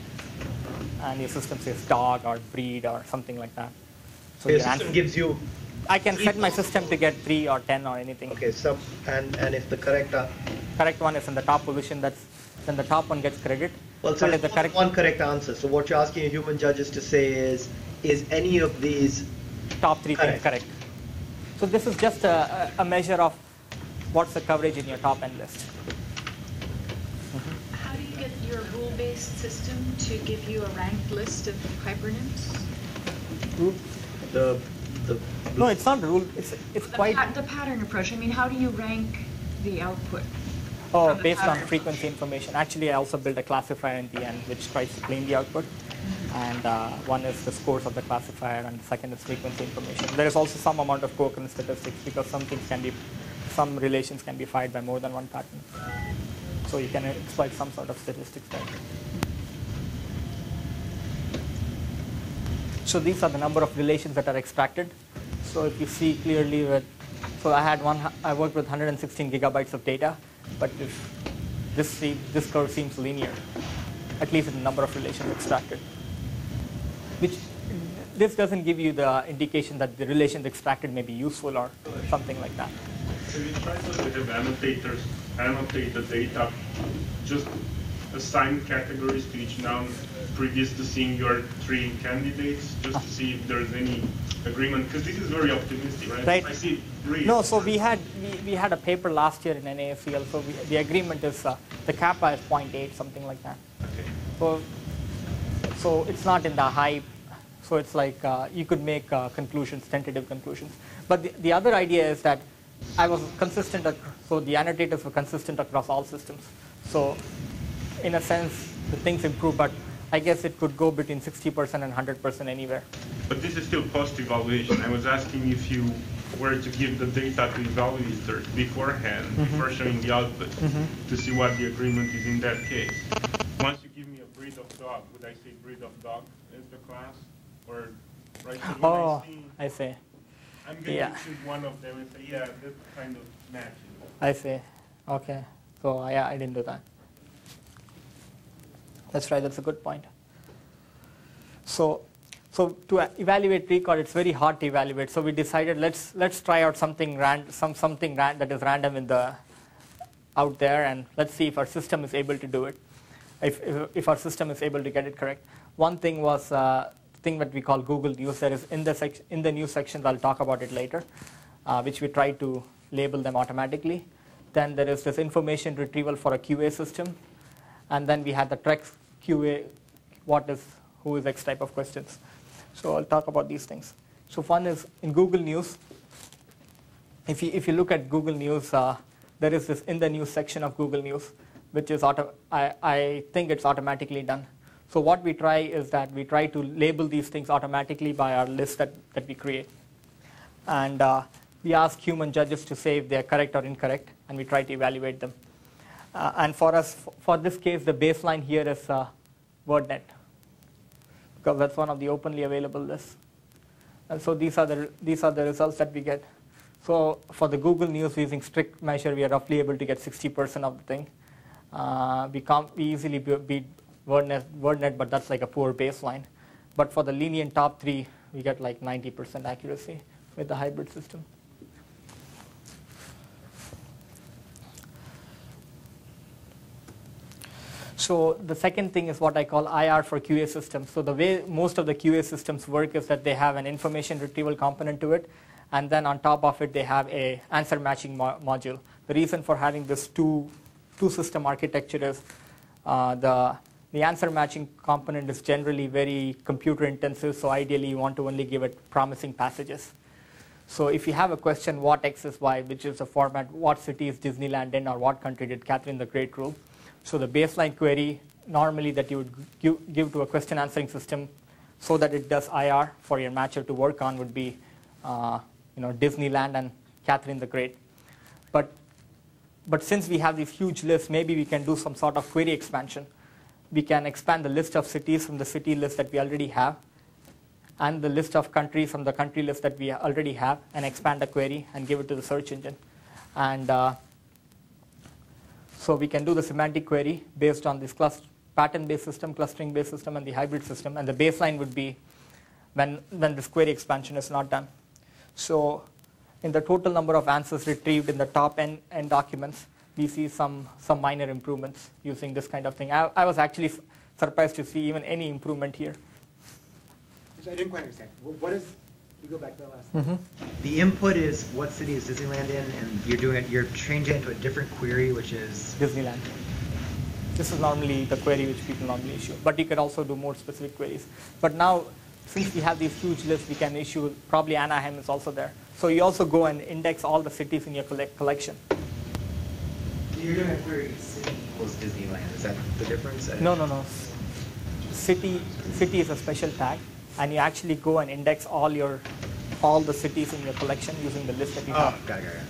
and your system says dog or breed or something like that. So your system gives you. I can set my system to get three or ten or anything. Okay, so and and if the correct uh, correct one is in the top position, that's then the top one gets credit. Well, so the correct one correct answer. So what you're asking human judges to say is, is any of these top three correct? correct. So this is just a, a measure of what's the coverage in your top end list Mm -hmm. How do you get your rule-based system to give you a ranked list of hypernyms? The, the no, it's not rule. It's it's the quite pa the pattern approach. I mean, how do you rank the output? Oh, based on frequency information. Actually, I also built a classifier in the end which tries to clean the output. And uh, one is the scores of the classifier, and the second is frequency information. There is also some amount of co-occurrence statistics because some things can be, some relations can be fired by more than one pattern. So So you can exploit some sort of statistics there. So these are the number of relations that are extracted. So if you see clearly that, so I had one, I worked with 116 gigabytes of data, but if this, see, this curve seems linear, at least in the number of relations extracted. Which, this doesn't give you the indication that the relations extracted may be useful or something like that. So we try to have annotators annotate the data, just assign categories to each noun previous to seeing your three candidates, just to see if there's any agreement, because this is very optimistic, right? Right. I see three. No, so we had we, we had a paper last year in NAACL. So we, the agreement is uh, the kappa is 0.8, something like that. Okay. So so it's not in the high. So it's like uh, you could make uh, conclusions, tentative conclusions. But the, the other idea is that I was consistent. So the annotators were consistent across all systems. So in a sense, the things improve, but I guess it could go between 60% and 100% anywhere. But this is still post-evaluation. I was asking if you were to give the data to evaluators beforehand, Mhm. before showing the output, Mhm. to see what the agreement is in that case. Once you give me a breed of dog, would I say breed of dog as the class? Or, right, so Oh, I see, I see. I'm going yeah. to choose one of them and say, yeah, that kind of matches. I see. Okay. So yeah, I didn't do that. That's right. That's a good point. So, so to evaluate record, it's very hard to evaluate. So we decided let's let's try out something ran, some something ran, that is random in the out there, and let's see if our system is able to do it. If if, if our system is able to get it correct. One thing was uh, thing that we call Google News. That is in the sec- in the news sections. I'll talk about it later, uh, which we try to label them automatically. Then there is this information retrieval for a QA system, and then we had the TREC QA, what is who is X type of questions. So I'll talk about these things. So one is in Google News. If you if you look at Google News, uh, there is this in the news section of Google News, which is auto. I I think it's automatically done. So what we try is that we try to label these things automatically by our list that, that we create. And uh, we ask human judges to say if they are correct or incorrect, and we try to evaluate them. Uh, and for us, for this case, the baseline here is uh, WordNet, because that's one of the openly available lists. And so these are the these are the results that we get. So for the Google News using strict measure, we are roughly able to get 60% of the thing. Uh, we can't we easily beat WordNet, WordNet, but that's like a poor baseline. But for the lenient top three, we get like 90% accuracy with the hybrid system. So the second thing is what I call IR for QA systems. So the way most of the QA systems work is that they have an information retrieval component to it, and then on top of it they have a answer matching mo- module. The reason for having this two two system architecture is uh, the the answer matching component is generally very computer intensive. So ideally you want to only give it promising passages. So if you have a question, what X is Y, which is the format, what city is Disneyland in, or what country did Catherine the Great rule? So the baseline query normally that you would give, to a question answering system so that it does IR for your matcher to work on would be uh, you know, Disneyland and Catherine the Great. But, but since we have these huge lists, maybe we can do some sort of query expansion. We can expand the list of cities from the city list that we already have and the list of countries from the country list that we already have and expand the query and give it to the search engine. And uh, so we can do the semantic query based on this pattern-based system, clustering-based system, and the hybrid system. And the baseline would be when, when this query expansion is not done. So in the total number of answers retrieved in the top n, n documents, we see some, some minor improvements using this kind of thing. I, I was actually surprised to see even any improvement here. I didn't quite understand. What is, you go back to the last. Mhm. The input is what city is Disneyland in, and you're doing it, you're changing it into a different query, which is. Disneyland. This is normally the query which people normally issue, but you could also do more specific queries. But now, since we have these huge lists, we can issue, probably Anaheim is also there. So you also go and index all the cities in your collect- collection. You're doing a query city equals Disneyland. Is that the difference? No, no, no. City, city is a special tag, and you actually go and index all your, all the cities in your collection using the list that you Oh, have. got it, got it.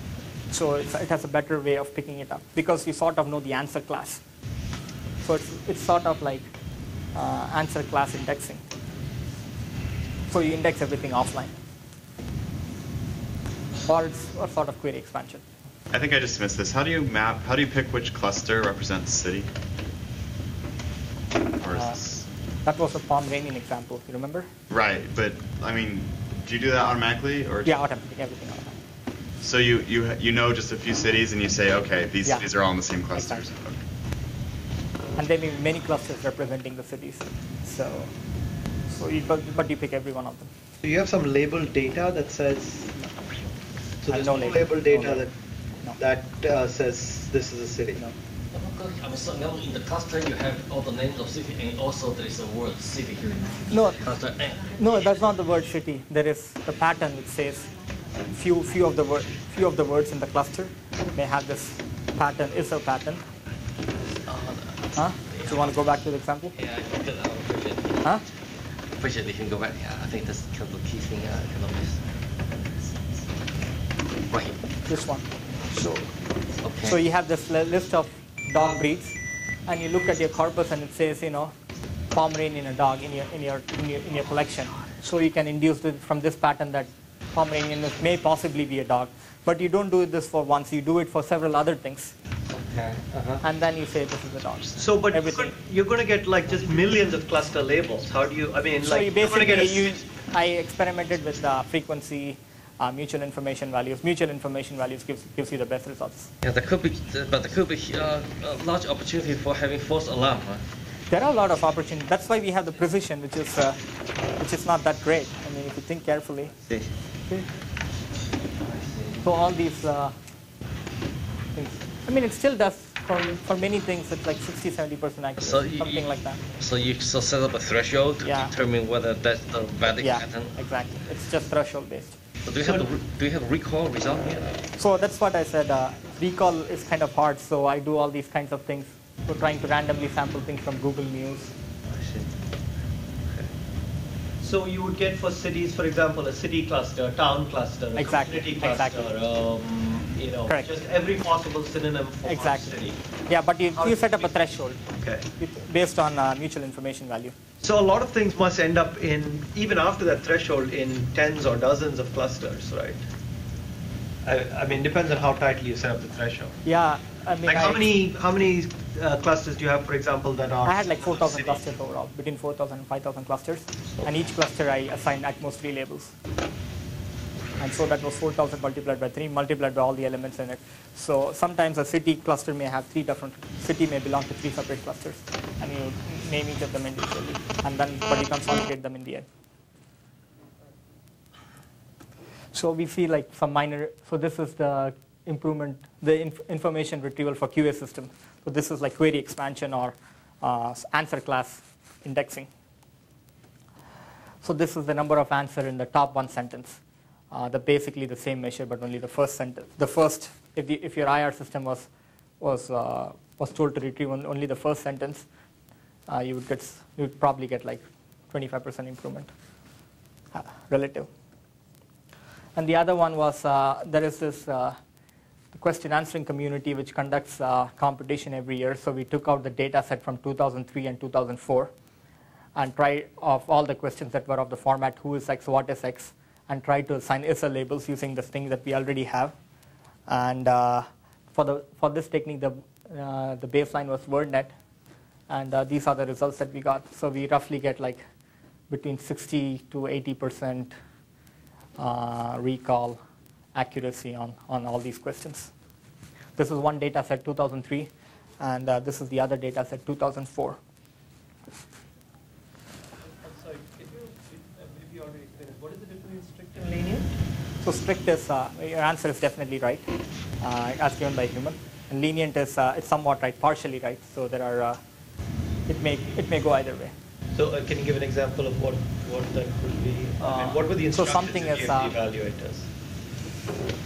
So it's, it has a better way of picking it up because you sort of know the answer class. So it's, it's sort of like uh, answer class indexing. So you index everything offline. Or it's a sort of query expansion. I think I just missed this. How do you map? How do you pick which cluster represents city? Or is Uh, this That was a Pomeranian example, you remember? right? But I mean, do you do that automatically, or Yeah, automatic, everything automatic. so you you you know just a few cities and you say, okay, these Yeah. cities are all in the same clusters. And there may be many clusters representing the cities. So, so you, but, but you pick every one of them. So you have some labeled data that says, so Uh, there's no no label, labeled no data label. that, that uh, says this is a city? No. I mean, so now in the cluster you have all the names of city and also there is a word city here. No. Cluster and No, that's not the word city. There is the pattern which says few few of the word few of the words in the cluster may have this pattern is a pattern. Huh? Do you want to go back to the example? Yeah, I think that I appreciate it. Huh? Appreciate if you can go back. Yeah, I think that's kind of the key thing. Uh, kind of this. Right. This one. So, Okay. so you have this list of dog breeds, and you look at your corpus and it says, you know, Pomeranian a dog in your in your in your, in your collection. So you can induce it from this pattern that Pomeranian may possibly be a dog, but you don't do this for once. You do it for several other things, Okay. Uh-huh. and then you say this is a dog. So, but you're everything. you're going to get like just millions of cluster labels. How do you? I mean, So like you you're basically use, I experimented with uh, frequency, uh, mutual information values. Mutual information values gives, gives you the best results. Yeah, there could be, but there could be uh, a large opportunity for having false alarm. There are a lot of opportunities. That's why we have the precision, which is, uh, which is not that great. I mean, if you think carefully. See. Okay. So all these uh, things. I mean, it still does for, for many things. It's like 60, 70 percent accuracy, So you- something like that. So you so set up a threshold to Yeah. determine whether that's the valid Yeah, pattern. exactly. It's just threshold based. So do you have the, do you have a recall result here? So that's what I said. Uh, recall is kind of hard. So I do all these kinds of things. So trying to randomly sample things from Google News. so you would get for cities, for example, a city cluster, a town cluster, a Exactly, community cluster, exactly. um, you know, Correct. just every possible synonym for Exactly. Yeah, but you, you set up a threshold Okay. based on uh, mutual information value. So a lot of things must end up in, even after that threshold, in tens or dozens of clusters, right? I, I mean, depends on how tightly you set up the threshold. Yeah, I mean, Like how I- many how many uh, clusters do you have, for example, that are? I had like 4,000 clusters overall, between 4,000 and 5,000 clusters. And each cluster I assigned at most three labels. And so that was 4,000 multiplied by 3, multiplied by all the elements in it. So sometimes a city cluster may have three different, city may belong to three separate clusters. And you name each of them individually. And then, but you consolidate them in the end. So we see like some minor, so this is the improvement, the inf- information retrieval for QA system. So this is like query expansion or uh, answer class indexing. So this is the number of answer in the top one sentence. Uh, the basically the same measure, but only the first sentence. The first, if, the, if your IR system was was uh, was told to retrieve only the first sentence, uh, you would get you would probably get like 25% improvement uh, relative. And the other one was uh, there is this uh, question answering community which conducts competition every year. So we took out the data set from 2003 and 2004 and tried of all the questions that were of the format who is X, what is X, and try to assign ISA labels using the thing that we already have. And uh, for, the, for this technique, the, uh, the baseline was WordNet. And uh, these are the results that we got. So we roughly get like between 60 to 80 percent uh, recall accuracy on, on all these questions. This is one data set, 2003, and uh, this is the other data set, 2004. Sorry, if you, if you already explained it, what is the difference between strict and lenient? So strict is, uh, your answer is definitely right, uh, as given by human. And lenient is, uh, it's somewhat right, partially right. So there are, uh, it may, it may go either way. So uh, can you give an example of what, what that could be? I Uh, mean, what were the so instructions something that you uh, evaluators?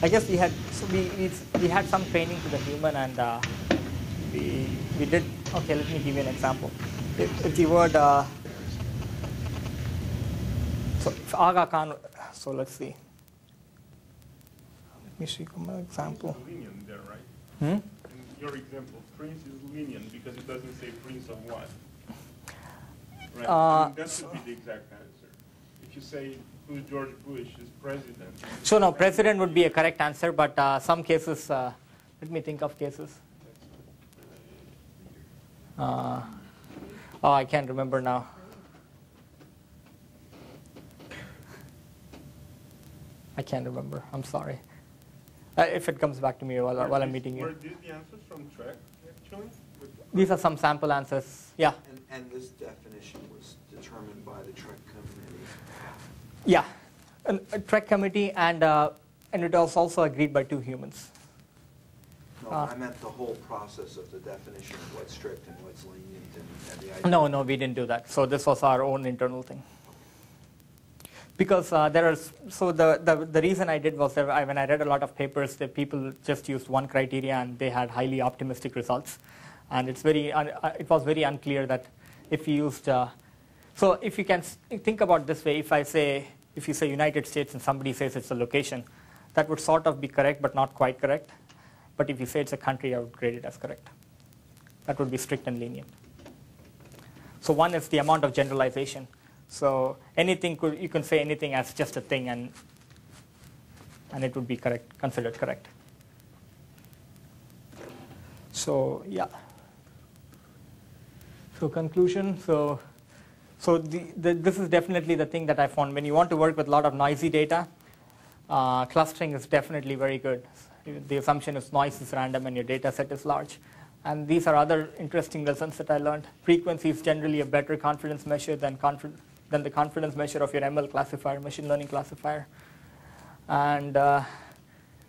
I guess we had, so we, we, we had some training to the human and uh, we, we did, okay, let me give you an example. If, if the word, uh, so if Aga Khan, so let's see. Me see an example. Lenient there, right? Hmm? In your example, Prince is lenient because it doesn't say Prince of what. Right. Uh, I mean, that should be the exact answer. If you say who George Bush is president. So no, president would be a correct answer, but uh, some cases, uh, let me think of cases. Uh, oh, I can't remember now. I can't remember. I'm sorry. Uh, if it comes back to me while, while I'm meeting Were you. these the answers from TREC actually? These are some sample answers. Yeah. And, and this definition was determined by the TREC committee. Yeah, An- a TREC committee, and uh, and it was also agreed by two humans. No, Uh, I meant the whole process of the definition of what's strict and what's lenient and, and the idea. No, no, we didn't do that. So this was our own internal thing. Because uh, there are, so the, the, the reason I did was that I, when I read a lot of papers, the people just used one criteria and they had highly optimistic results. And it's very, uh, it was very unclear that if you used, uh, so if you can think about this way, if I say, if you say United States and somebody says it's a location, that would sort of be correct but not quite correct. But if you say it's a country, I would grade it as correct. That would be strict and lenient. So one is the amount of generalization. So anything could, you can say anything as just a thing and and it would be correct, considered correct. So yeah. So conclusion. So so the, the, this is definitely the thing that I found. When you want to work with a lot of noisy data, uh, clustering is definitely very good. The assumption is noise is random and your data set is large. And these are other interesting lessons that I learned. Frequency is generally a better confidence measure than, confi- than the confidence measure of your ML classifier, machine learning classifier. And uh,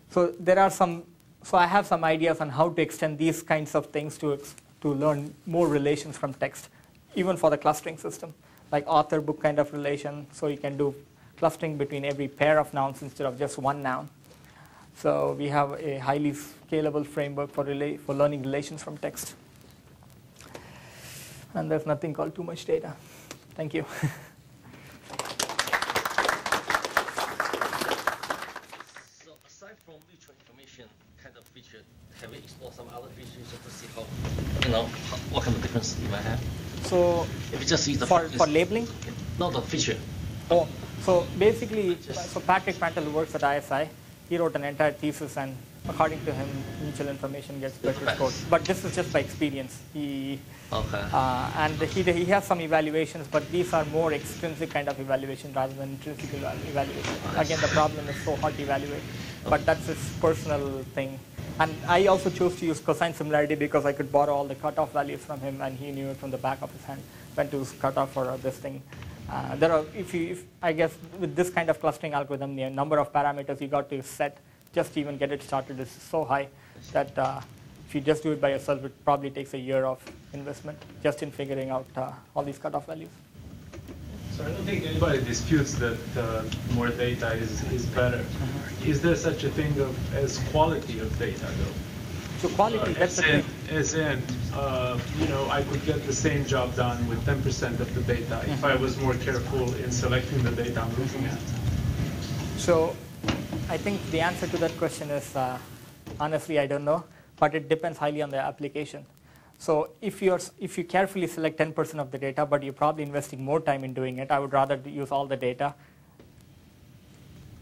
so there are some, so I have some ideas on how to extend these kinds of things to, to learn more relations from text, even for the clustering system, like author book kind of relation. So you can do clustering between every pair of nouns instead of just one noun. So we have a highly scalable framework for, for learning relations from text. And there's nothing called too much data. Thank you. So aside from mutual information kind of feature, have you explored some other features just to see how, you know, how, what kind of difference you might have? So If you just use the for, for labeling? No, the feature. Oh, so basically, so Patrick Pantel works at ISI, he wrote an entire thesis, and according to him, mutual information gets better scored. But this is just by experience. He Okay. uh, and he he has some evaluations, but these are more extrinsic kind of evaluation rather than intrinsic eva- evaluation. Again, the problem is so hard to evaluate, but that's his personal thing. And I also chose to use cosine similarity because I could borrow all the cutoff values from him, and he knew it from the back of his hand. Went to cutoff for uh, this thing. Uh, there are, if you, if, I guess, with this kind of clustering algorithm, the number of parameters you got to set just to even get it started is so high that uh, if you just do it by yourself, it probably takes a year of investment just in figuring out uh, all these cutoff values. So I don't think anybody disputes that uh, more data is, is better. Is there such a thing of, as quality of data though? So quality, Uh, that's as in, as in, uh, you know, I could get the same job done with 10% of the data if I was more careful in selecting the data I'm looking at. So I think the answer to that question is uh, honestly, I don't know, but it depends highly on the application. So if you're if you carefully select 10% of the data, but you're probably investing more time in doing it, I would rather use all the data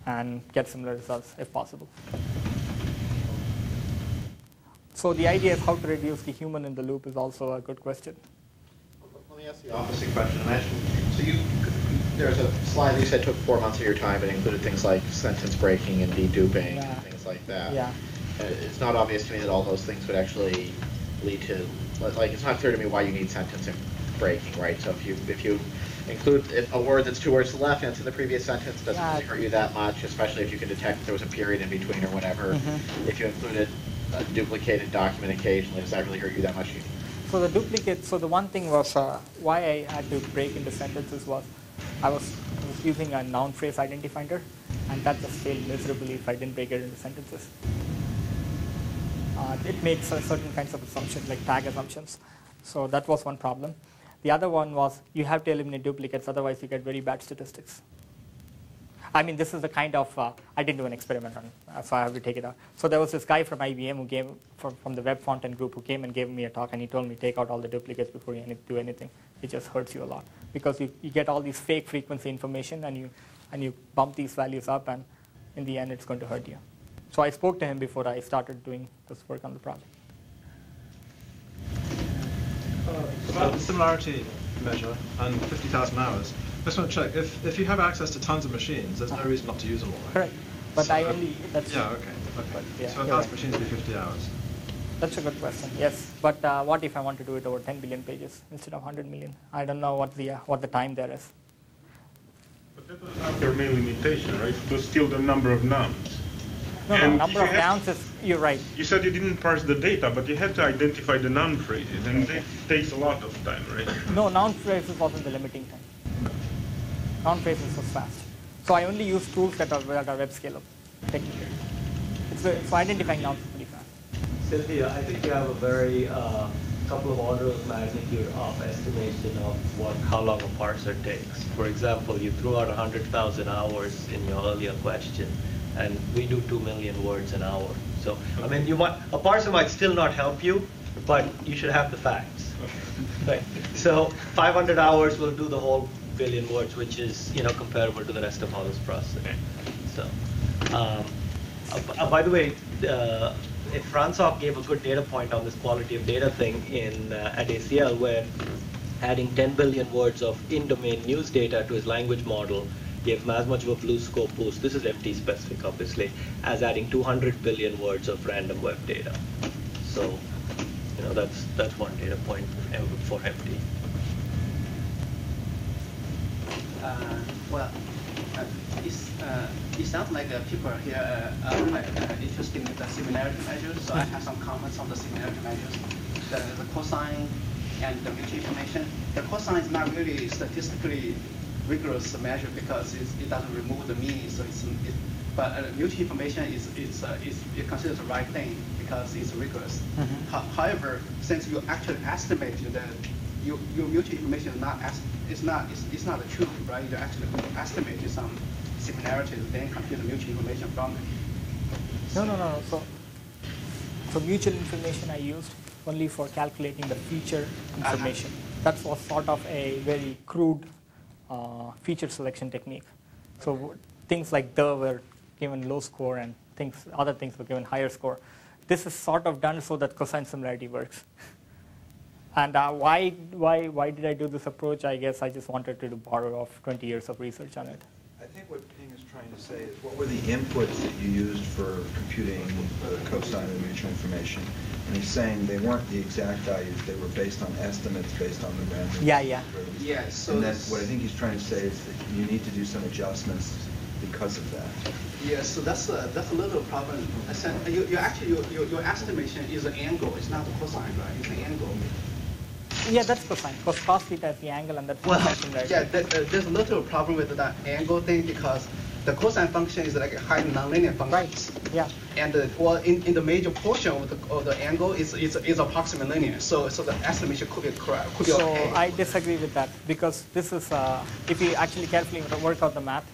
and get similar results if possible. So the idea of how to reduce the human in the loop is also a good question. Let me ask the opposite question. Imagine, so you, there's a slide that you said took four months of your time and included things like sentence breaking and deduping Yeah. and things like that. Yeah. Uh, It's not obvious to me that all those things would actually lead to, like, it's not clear to me why you need sentence breaking, right? So if you, if you include a word that's two words to the left and it's in the previous sentence, doesn't Yeah. really hurt you that much, especially if you can detect that there was a period in between or whatever. Mhm. If you included a duplicated document occasionally, does that really hurt you that much? So the duplicate, so the one thing was uh, why I had to break into sentences was I was, using a noun phrase identifier, and that just failed miserably if I didn't break it into sentences. Uh, it makes uh, certain kinds of assumptions, like tag assumptions. So that was one problem. The other one was you have to eliminate duplicates, otherwise you get very bad statistics. I mean, this is the kind of, uh, I didn't do an experiment on it, so I have to take it out. So there was this guy from IBM who came, from, from the web content group who came and gave me a talk and he told me take out all the duplicates before you do anything. It just hurts you a lot because you, you get all these fake frequency information and you, and you bump these values up and in the end it's going to hurt you. So I spoke to him before I started doing this work on the project. Uh, about the similarity measure and 50,000 hours, just want to check, if, if you have access to tons of machines, there's no reason not to use them all. right? Correct. But So- I only, that's. Yeah, okay, okay. yeah, So a you're thousand right. machines would be 50 hours. That's a good question. Yes, but uh, what if I want to do it over 10 billion pages instead of 100 million? I don't know what the uh, what the time there is. Their main limitation, right? To still the number of nouns. No, no, number of nouns is you're right. You said you didn't parse the data, but you had to identify the noun phrases, and that takes a lot of time, right? No, noun phrases wasn't the limiting time. Noun phrases was fast. So I only use tools that are that are web scalable technically. It's, so identifying nouns is pretty fast. Cynthia, I think you have a very uh, couple of orders of magnitude of estimation of what how long a parser takes. For example, you threw out 100,000 hours in your earlier question, and we do 2 million words an hour. So, I mean, you might a parser might still not help you, but you should have the facts. Right. So 500 hours will do the whole billion words, which is you know comparable to the rest of Hollis processing. So, um, uh, by the way, uh, if Francois gave a good data point on this quality of data thing in uh, at ACL, where adding 10 billion words of in-domain news data to his language model gave him as much of a BLEU score boost. This is MT specific, obviously, as adding 200 billion words of random web data. So, you know, that's that's one data point for MT. Uh, well, uh, it's, uh, it sounds like uh, people here uh, are uh, interested in the similarity measures, so I have some comments on the similarity measures. The, the cosine and the mutual information. The cosine is not really statistically rigorous measure because it's, it doesn't remove the mean, so it's, it, but uh, mutual information is, is, uh, is it considered the right thing because it's rigorous. Ho- However, since you actually estimate the your, your mutual information is not as, it's not it's, it's not the truth, right? You actually estimate some similarities, then compute the mutual information from it. No, no, no. no. So, so mutual information I used only for calculating the feature information. That was sort of a very crude uh, feature selection technique. So things like the were given low score and things, other things were given higher score. This is sort of done so that cosine similarity works. And uh, why, why, why did I do this approach? I guess I just wanted to borrow off 20 years of research on it. I think what Ping is trying to say is what were the inputs that you used for computing the cosine and mutual information? And he's saying they weren't the exact values, they were based on estimates, based on the random. Yeah, yeah. algorithms. Yeah, so And then what I think he's trying to say is that you need to do some adjustments because of that. Yeah, so that's a, that's a little problem. I said, you, you actually, your, your, your estimation is an angle, it's not the cosine, right? It's an angle. Yeah, that's cosine. Because cos theta is the angle and that's Well, cosine similarity. yeah, there, uh, there's a little problem with that angle thing because the cosine function is like a highly nonlinear function. Right. Yeah. And uh, well, in, in the major portion of the, of the angle is is is approximately linear. So so the estimation could be correct. Could be So okay. I disagree with that because this is, uh, if you actually carefully work out the math,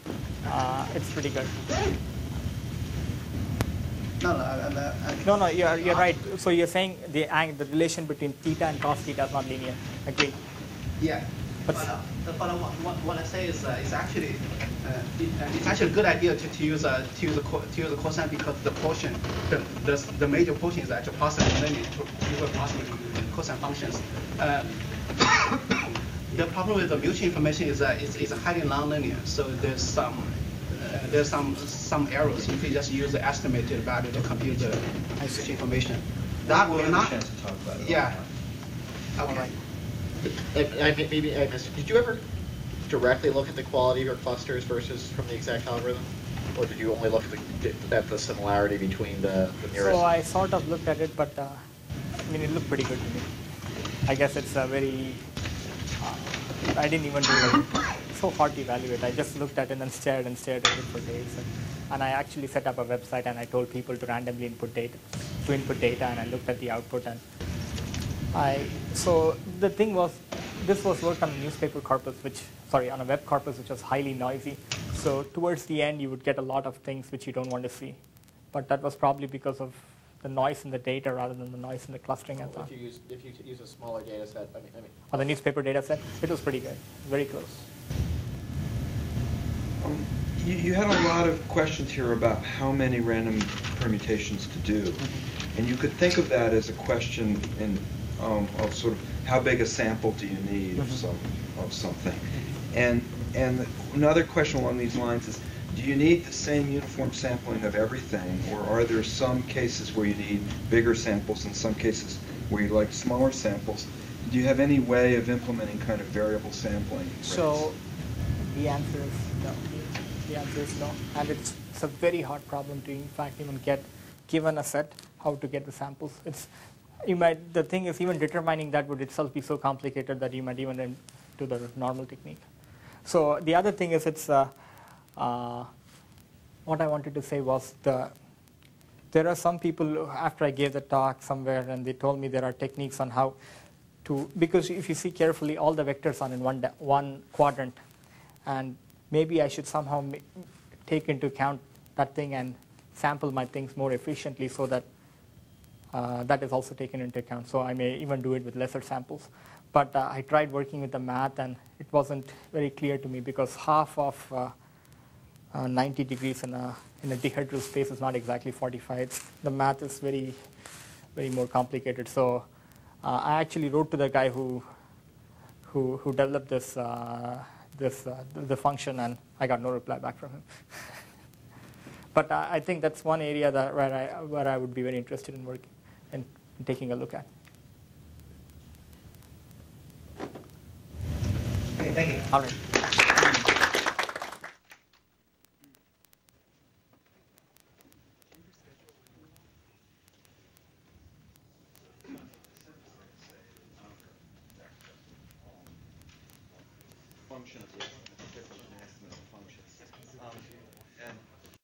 uh, it's pretty good. No, no, No, no, you're, you're right. So you're saying the, the relation between theta and cos theta is not linear. Agree. Yeah. But- But, uh, but uh, what, what, what I say is uh, it's actually uh, it, uh, it's actually a good idea to, to use uh, to use a co- to use a cosine because the portion the, the, the major portion is actually positive linear to use a positive cosine functions. Uh, the problem with the mutual information is that it's, it's highly nonlinear. So there's some there's some some errors. You can just use the estimated value to compute the mutual information. That will We'll have a not. chance to talk about it. Yeah. Okay. I, I, maybe I missed. Did you ever directly look at the quality of your clusters versus from the exact algorithm, or did you only look at the, at the similarity between the, the nearest? So I sort of looked at it, but uh, I mean, it looked pretty good to me. I guess it's a very, uh, I didn't even do it. So hard to evaluate. I just looked at it and stared and stared at it for days. And, and I actually set up a website and I told people to randomly input data, to input data, and I looked at the output and I, so the thing was, this was worked on a newspaper corpus, which, sorry, on a web corpus, which was highly noisy. So towards the end, you would get a lot of things which you don't want to see. But that was probably because of the noise in the data rather than the noise in the clustering on. If you use, if you use a smaller data set, I mean, I mean, On the newspaper data set, it was pretty good, very close. Um, You, you had a lot of questions here about how many random permutations to do. And you could think of that as a question in, um, of sort of how big a sample do you need of some, of something? And, and another question along these lines is, do you need the same uniform sampling of everything? Or are there some cases where you need bigger samples and some cases where you like smaller samples? Do you have any way of implementing kind of variable sampling? rates? So the answer is no. The answer is no. And it's, it's a very hard problem to, in fact, even get, given a set, how to get the samples. It's, you might, the thing is, even determining that would itself be so complicated that you might even to the normal technique. So the other thing is, it's, uh, uh, what I wanted to say was the, there are some people, after I gave the talk somewhere, and they told me there are techniques on how to, because if you see carefully, all the vectors are in one, one quadrant. And maybe I should somehow take into account that thing and sample my things more efficiently so that uh, that is also taken into account. So I may even do it with lesser samples. But uh, I tried working with the math and it wasn't very clear to me because half of uh, uh, 90 degrees in a, in a dihedral space is not exactly 45. It's, the math is very, very more complicated. So uh, I actually wrote to the guy who, who, who developed this, uh, this uh, the, function, and I got no reply back from him. but I, I think that's one area that where I, where I would be very interested in working and taking a look at. okay, thank you. All right.